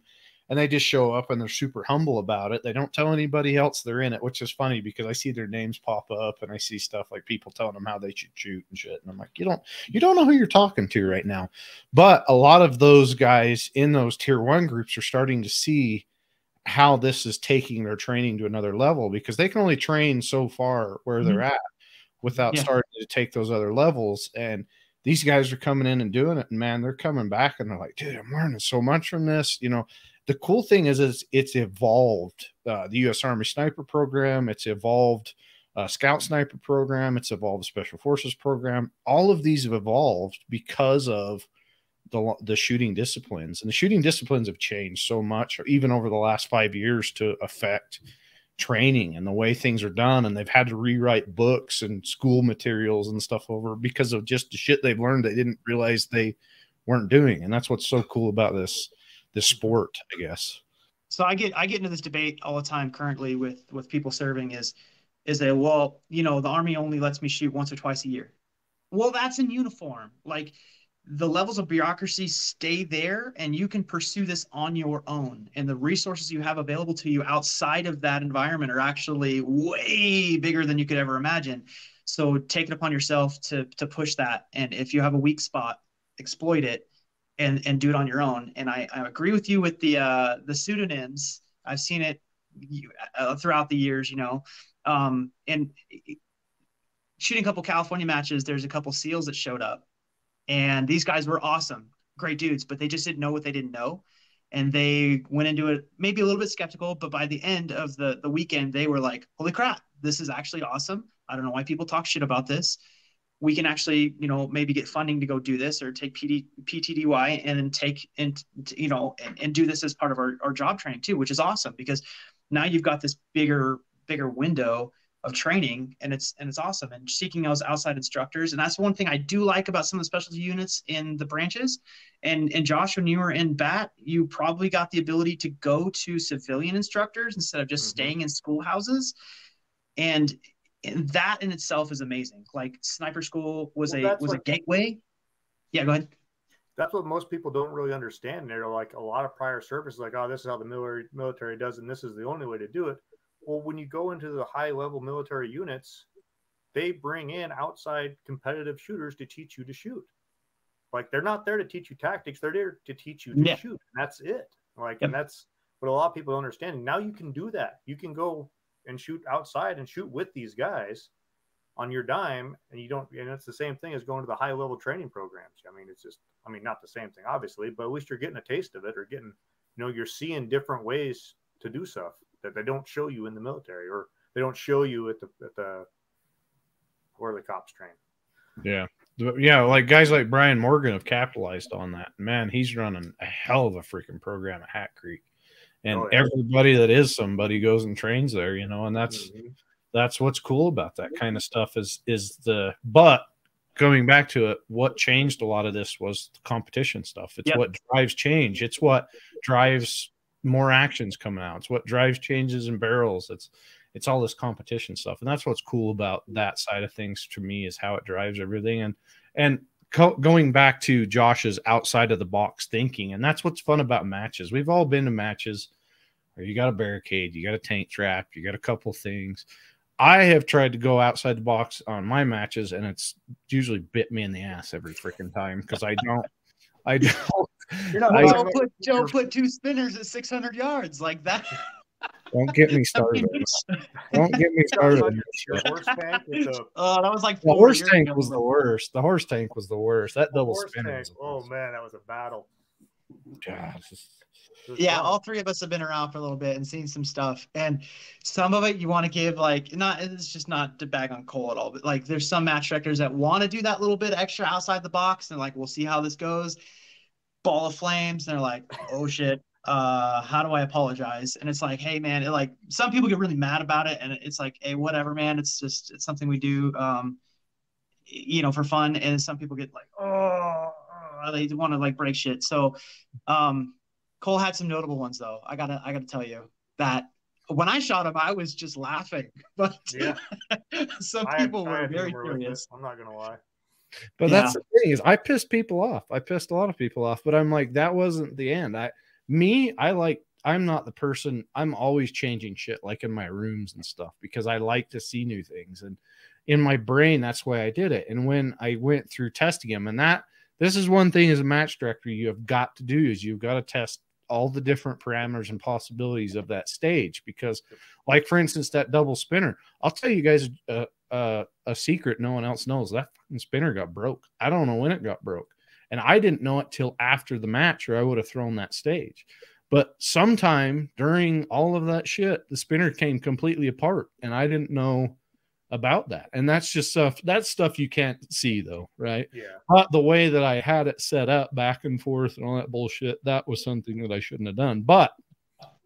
and they just show up and they're super humble about it. They don't tell anybody else they're in it, which is funny because I see their names pop up and I see stuff like people telling them how they should shoot and shit. And I'm like, you don't you don't know who you're talking to right now. But a lot of those guys in those tier one groups are starting to see how this is taking their training to another level because they can only train so far where they're mm-hmm. at without yeah. starting to take those other levels. And these guys are coming in and doing it, and man, they're coming back and they're like, dude, I'm learning so much from this. You know, the cool thing is, is it's evolved. Uh, the U.S. Army Sniper Program, it's evolved. Uh, Scout Sniper Program, it's evolved. Special Forces Program. All of these have evolved because of the the shooting disciplines, and the shooting disciplines have changed so much, even over the last five years, to affect training and the way things are done and they've had to rewrite books and school materials and stuff over because of just the shit they've learned they didn't realize they weren't doing and that's what's so cool about this the sport, I guess. So I get I get into this debate all the time currently with with people serving is is that well you know the army only lets me shoot once or twice a year. Well, that's in uniform. Like the levels of bureaucracy stay there and you can pursue this on your own and the resources you have available to you outside of that environment are actually way bigger than you could ever imagine so take it upon yourself to to push that and if you have a weak spot exploit it and and do it on your own. And I, I agree with you with the uh, the pseudonyms. I've seen it uh, throughout the years, you know, um, and shooting a couple California matches. There's a couple SEALs that showed up, and these guys were awesome, great dudes, but they just didn't know what they didn't know. And they went into it maybe a little bit skeptical, but by the end of the, the weekend, they were like, holy crap, this is actually awesome. I don't know why people talk shit about this we can actually, you know, maybe get funding to go do this or take PD, PTDY and then take and, you know, and, and do this as part of our, our job training too, which is awesome because now you've got this bigger, bigger window of training and it's, and it's awesome. And seeking those outside instructors. And that's one thing I do like about some of the specialty units in the branches. And, and Josh, when you were in BAT, you probably got the ability to go to civilian instructors instead of just mm-hmm. staying in schoolhouses. And and that in itself is amazing. Like sniper school was well, a was a gateway. Yeah, go ahead. That's what most people don't really understand. They're like a lot of prior service, like, oh, this is how the military military does, and this is the only way to do it. Well, when you go into the high level military units, they bring in outside competitive shooters to teach you to shoot. Like they're not there to teach you tactics; they're there to teach you to yeah. shoot. And that's it. Like, yep. and that's what a lot of people don't understand. Now you can do that. You can go and shoot outside and shoot with these guys on your dime, and you don't. And it's the same thing as going to the high level training programs. I mean, it's just. I mean, not the same thing, obviously, but at least you're getting a taste of it, or getting, you know, you're seeing different ways to do stuff that they don't show you in the military, or they don't show you at the at the where the cops train. Yeah. Yeah, like guys like Brian Morgan have capitalized on that. Man, he's running a hell of a freaking program at Hat Creek. And Oh, yeah. everybody that is somebody goes and trains there, you know, and that's Mhm. that's what's cool about that kind of stuff is is the but going back to it what changed a lot of this was the competition stuff. It's Yep. what drives change. It's what drives more actions coming out. It's what drives changes in barrels. It's it's all this competition stuff. And that's what's cool about that side of things to me is how it drives everything. And and going back to josh's outside of the box thinking and that's what's fun about matches. We've all been to matches where you got a barricade you got a tank trap you got a couple things. I have tried to go outside the box on my matches, and it's usually bit me in the ass every freaking time because I don't, I don't, You're not I- talking put about- put two spinners at 600 yards like that. Don't get me started. Don't get me started. on this your shit. horse tank with the Oh, that was like The four horse tank ago. was the worst. The horse tank was the worst. That double horse spinner. was Oh man, that was a battle. God, this is- It Yeah, fun. all three of us have been around for a little bit and seen some stuff. And some of it you want to give like not it's just not to bag on Cole at all, but like there's some match directors that want to do that little bit extra outside the box and like we'll see how this goes. Ball of flames, and they're like, oh shit. Uh, how do I apologize? And it's like, hey man, it like some people get really mad about it, and it's like, hey, whatever, man. It's just it's something we do, um, you know, for fun. And some people get like, oh, oh, they want to like break shit. So, um, Cole had some notable ones though. I gotta I gotta tell you that when I shot him, I was just laughing, but Yeah. some I people I were had very humor curious. I'm not gonna lie. But Yeah. that's the thing is I pissed people off. I pissed a lot of people off, but I'm like, that wasn't the end. I me, I like I'm not the person I'm always changing shit like in my rooms and stuff because I like to see new things. And in my brain, that's why I did it. And when I went through testing them, and that this is one thing as a match director you have got to do is you've got to test all the different parameters and possibilities of that stage because like for instance that double spinner i'll tell you guys a, a, a secret no one else knows that spinner got broke i don't know when it got broke and i didn't know it till after the match or i would have thrown that stage but sometime during all of that shit the spinner came completely apart and i didn't know about that and that's just stuff that's stuff you can't see though right Yeah. but the way that I had it set up back and forth and all that bullshit, that was something that I shouldn't have done. But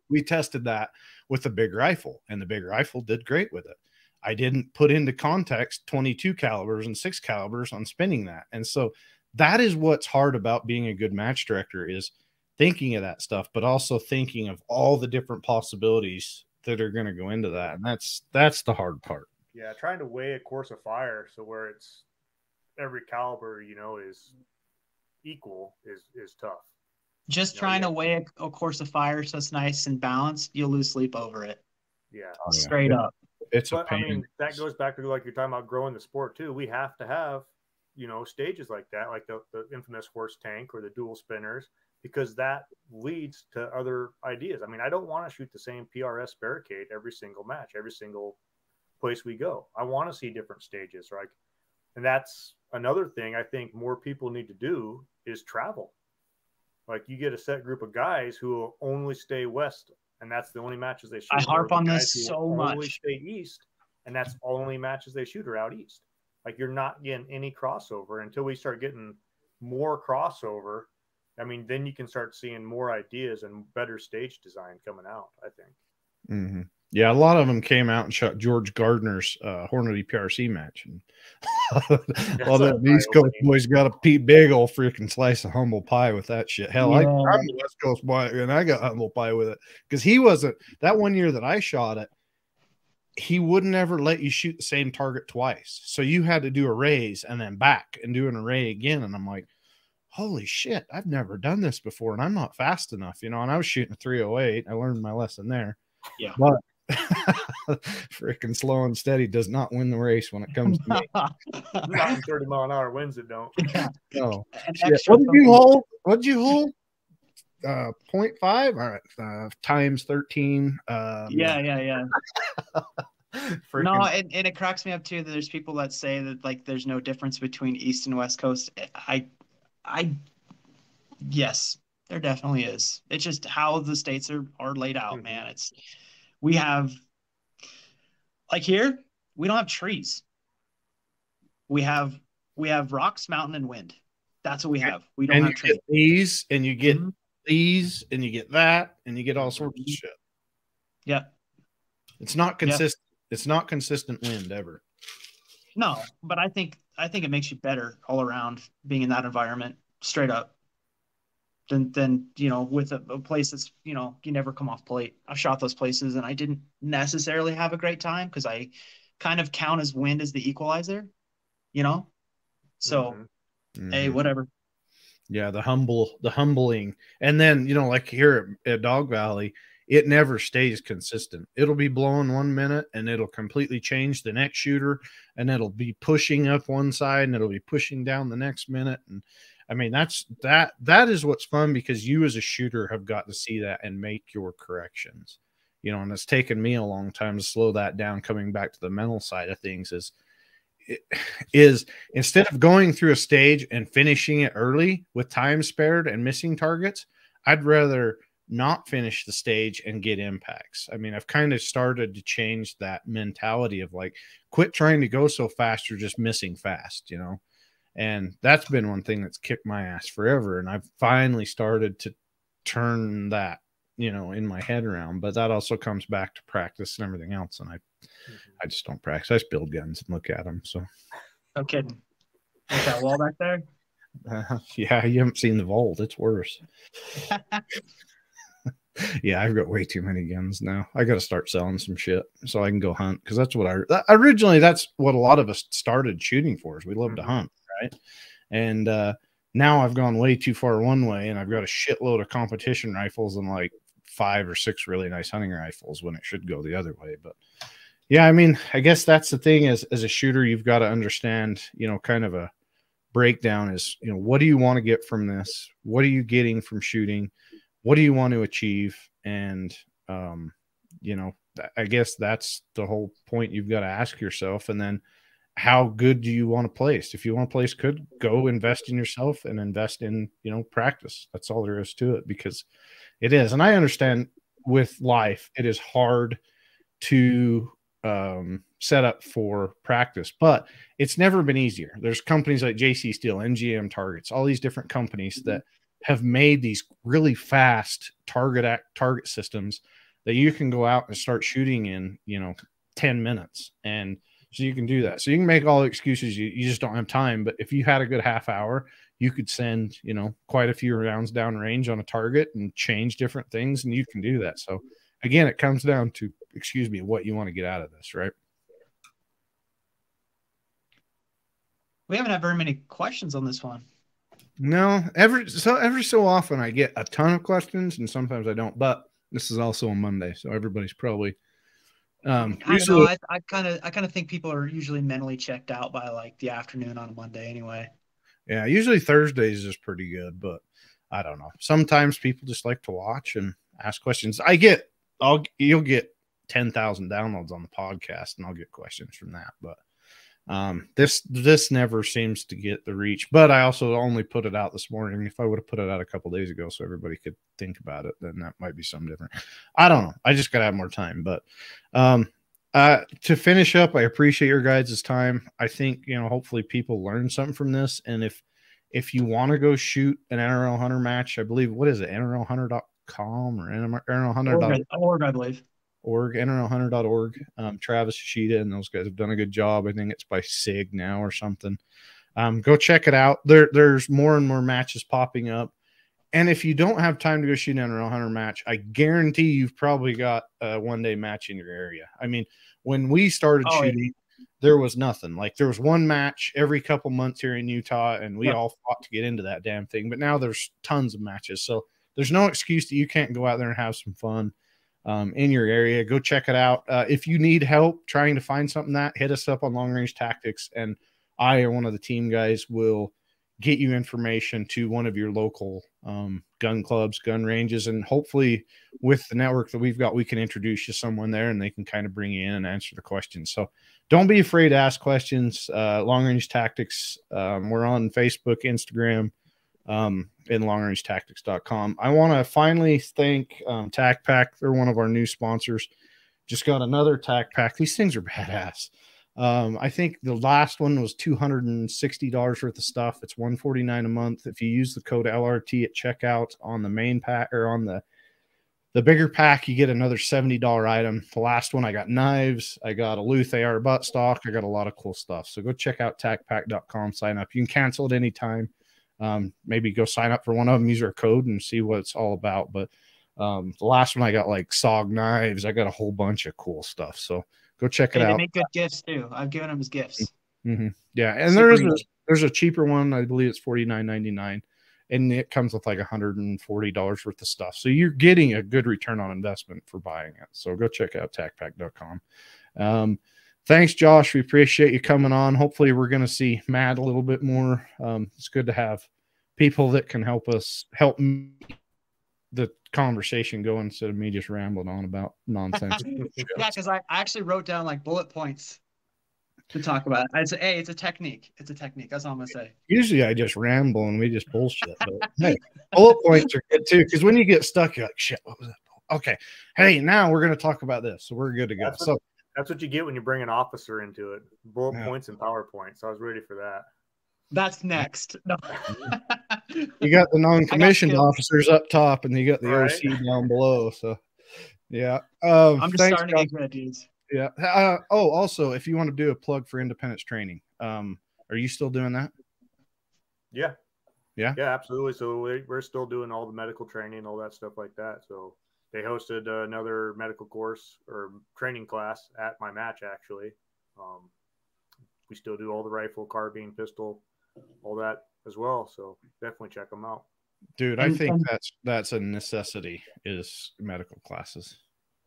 we tested that with the big rifle, and the big rifle did great with it. I didn't put into context 22 calibers and six calibers on spinning that. And so that is what's hard about being a good match director is thinking of that stuff, but also thinking of all the different possibilities that are going to go into that. And that's that's the hard part. Yeah, trying to weigh a course of fire so where it's every caliber, you know, is equal is is tough. Just No, trying yeah. to weigh a, a course of fire so it's nice and balanced, you'll lose sleep over it. Yeah. Oh, yeah. Straight up. It's a But I mean, that goes back to like you're talking about growing the sport too. We have to have, you know, stages like that, like the, the infamous horse tank or the dual spinners, because that leads to other ideas. I mean, I don't want to shoot the same PRS barricade every single match, every single place we go. I want to see different stages, right? And that's another thing I think more people need to do is travel. Like you get a set group of guys who will only stay west, and that's the only matches they shoot. I harp on this so Only much. stay east, and that's only matches they shoot are out east. Like you're not getting any crossover until we start getting more crossover. I mean, then you can start seeing more ideas and better stage design coming out. I think. hmm Yeah, a lot of them came out and shot George Gardner's uh, Hornady PRC match, and all That's the East Coast eye-opening. boys got a pe- big old freaking slice of humble pie with that shit. Hell, I, Yeah. I'm a West Coast boy, and I got humble pie with it because he wasn't that one year that I shot it. He wouldn't ever let you shoot the same target twice, so you had to do a raise and then back and do an array again. And I'm like, holy shit, I've never done this before, and I'm not fast enough, you know. And I was shooting a 308. I learned my lesson there. Yeah. but freaking slow and steady does not win the race when it comes to me. 30 mile an hour winds it don't. No. An Shit. extra What did you hold? What did you hold? Uh, 0.5. All right. Uh, times 13. Um, Yeah, yeah, yeah. Freaking... No, and, and it cracks me up too that there's people that say that like there's no difference between East and West Coast. I, I, yes, there definitely is. It's just how the states are are laid out, mm-hmm. man. It's we have like here we don't have trees. We have we have rocks, mountain, and wind. That's what we have. We don't and have trees. these, and you get mm-hmm. These, and you get that, and you get all sorts of shit. Yeah. It's not consistent. Yeah. It's not consistent wind ever. No, but I think I think it makes you better all around being in that environment, straight up. Than than you know with a, a place that's you know you never come off plate. I've shot those places and I didn't necessarily have a great time because I kind of count as wind as the equalizer, you know. So, mm-hmm. hey, mm-hmm. whatever. Yeah, the humble, the humbling, and then you know, like here at, at Dog Valley, it never stays consistent. It'll be blowing one minute and it'll completely change the next shooter and it'll be pushing up one side and it'll be pushing down the next minute. And I mean, that's that that is what's fun because you as a shooter have got to see that and make your corrections. You know, and it's taken me a long time to slow that down coming back to the mental side of things is is instead of going through a stage and finishing it early with time spared and missing targets, I'd rather not finish the stage and get impacts. I mean, I've kind of started to change that mentality of like, quit trying to go so fast, you're just missing fast, you know? And that's been one thing that's kicked my ass forever. And I've finally started to turn that, you know, in my head around. But that also comes back to practice and everything else. And I, mm-hmm. I just don't practice. I just build guns and look at them. So, no kidding. That wall back there? Uh, yeah, you haven't seen the vault. It's worse. yeah, I've got way too many guns now. I got to start selling some shit so I can go hunt because that's what I originally that's what a lot of us started shooting for is we love to mm-hmm. hunt, right? And uh, now I've gone way too far one way, and I've got a shitload of competition rifles and like five or six really nice hunting rifles when it should go the other way. But yeah, I mean, I guess that's the thing is as a shooter, you've got to understand, you know, kind of a breakdown is, you know, what do you want to get from this? What are you getting from shooting? what do you want to achieve? And um, you know i guess that's the whole point you've got to ask yourself. And then how good do you want to place? If you want to place good go invest in yourself and invest in you know practice. That's all there is to it because it is. And i understand with life it is hard to um, set up for practice, but it's never been easier. There's companies like JC Steel, MGM Targets, all these different companies that have made these really fast target act target systems that you can go out and start shooting in, you know, 10 minutes. And so you can do that. So you can make all the excuses. You, you just don't have time. But if you had a good half hour, you could send, you know, quite a few rounds down range on a target and change different things. And you can do that. So again, it comes down to, excuse me, what you want to get out of this, right? We haven't had very many questions on this one. No, every so every so often I get a ton of questions, and sometimes I don't. But this is also a Monday, so everybody's probably. Um, I usually, know. I kind of I kind of think people are usually mentally checked out by like the afternoon on a Monday anyway. Yeah, usually Thursdays is pretty good, but I don't know. Sometimes people just like to watch and ask questions. I get, I'll you'll get ten thousand downloads on the podcast, and I'll get questions from that, but um, this this never seems to get the reach, but I also only put it out this morning. If I would have put it out a couple days ago, so everybody could think about it, then that might be something different. I don't know. I just gotta have more time. But um, uh, to finish up, I appreciate your guys' time. I think you know, hopefully, people learn something from this. And if if you want to go shoot an NRL Hunter match, I believe what is it, NRLHunter.com or NRLHunter.org, I believe org, nrlhunter.org. Um, Travis Ish and those guys have done a good job. I think it's by SIG now or something. Um, go check it out. There, there's more and more matches popping up. And if you don't have time to go shoot an NRL Hunter match, I guarantee you've probably got a one day match in your area. I mean, when we started oh, shooting, yeah. there was nothing. Like there was one match every couple months here in Utah, and we all fought to get into that damn thing. But now there's tons of matches. So there's no excuse that you can't go out there and have some fun um, in your area. Go check it out. Uh, if you need help trying to find something that, hit us up on Long Range Tactics, and I or one of the team guys will get you information to one of your local um, gun clubs, gun ranges, and hopefully with the network that we've got, we can introduce you someone there and they can kind of bring you in and answer the questions. So don't be afraid to ask questions. Uh, long range tactics. Um, we're on Facebook, Instagram, um, and longrangetactics.com. I want to finally thank um, TAC Pack. They're one of our new sponsors. Just got another TAC Pack. These things are badass. Um, I think the last one was two hundred and sixty dollars worth of stuff. It's one forty nine a month. If you use the code LRT at checkout on the main pack or on the the bigger pack, you get another seventy dollar item. The last one, I got knives, I got a Luth AR buttstock, I got a lot of cool stuff. So go check out tacpack.com, sign up. You can cancel at any time. Um, maybe go sign up for one of them, use our code, and see what it's all about. But um, the last one, I got like SOG knives. I got a whole bunch of cool stuff. So Go check it Hey, they out. make good gifts too. I've given them as gifts. Mm-hmm. Yeah, and there is a, there's a cheaper one. I believe it's forty nine ninety nine, and it comes with like hundred and forty dollars worth of stuff. So you're getting a good return on investment for buying it. So go check out tacpack.com. Um, thanks, Josh. We appreciate you coming on. Hopefully, we're going to see Matt a little bit more. Um, it's good to have people that can help us help m- the conversation go instead of me just rambling on about nonsense. Yeah, because I, I actually wrote down like bullet points to talk about. It's a, hey, it's a technique. It's a technique. That's all I'm gonna say. Usually I just ramble and we just bullshit. But hey, bullet points are good too. Because when you get stuck, you're like, shit, what was that? Okay. Hey, now we're going to talk about this. So we're good to go. That's So That's what you get when you bring an officer into it. Bullet Yeah. points and PowerPoint. So I was ready for that. That's next. No. you got the non commissioned skills. officers up top and you got the Right. OC down below. So yeah. Um, I'm just thanks, starting to get good, dudes. Yeah. Uh, oh, also, if you want to do a plug for independence training, um, are you still doing that? Yeah. Yeah? Yeah, absolutely. So we're still doing all the medical training, all that stuff like that. So they hosted another medical course or training class at my match, actually. Um, we still do all the rifle, carbine, pistol, all that as well. So definitely check them out. Dude, I think that's that's a necessity is medical classes.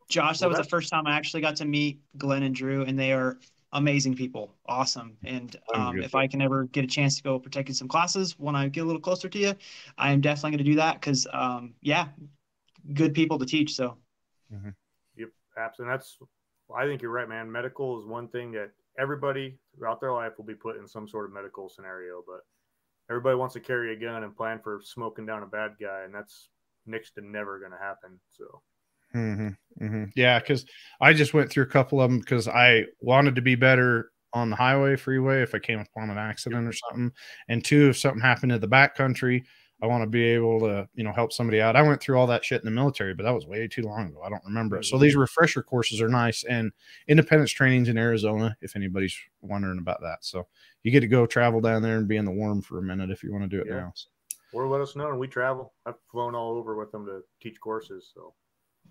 Josh, that Well, was the first time I actually got to meet Glenn and Drew, and they are amazing people. Awesome. And um, if I can ever get a chance to go partake in some classes when I get a little closer to you, I am definitely going to do that because, um, yeah, good people to teach. So Yep, apps, and that's. I think you're right, man. Medical is one thing that everybody throughout their life will be put in some sort of medical scenario, but everybody wants to carry a gun and plan for smoking down a bad guy, and that's next to never going to happen. So hmm hmm Yeah, because I just went through a couple of them because I wanted to be better on the highway, freeway if I came upon an accident or something, and two, if something happened in the back country, I want to be able to, you know, help somebody out. I went through all that shit in the military, but that was way too long ago. I don't remember it. So mm-hmm. these refresher courses are nice, and independence trainings in Arizona, if anybody's wondering about that. So you get to go travel down there and be in the warm for a minute if you want to do it Yeah. now. or let us know, and we travel. I've flown all over with them to teach courses. So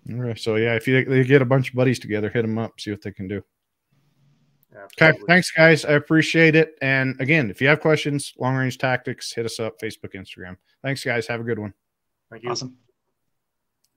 Okay, so yeah, if you they get a bunch of buddies together, hit them up, see what they can do. Okay, thanks, guys. I appreciate it. And again, if you have questions, long range tactics, hit us up, Facebook, Instagram. Thanks, guys. Have a good one. Thank you. awesome.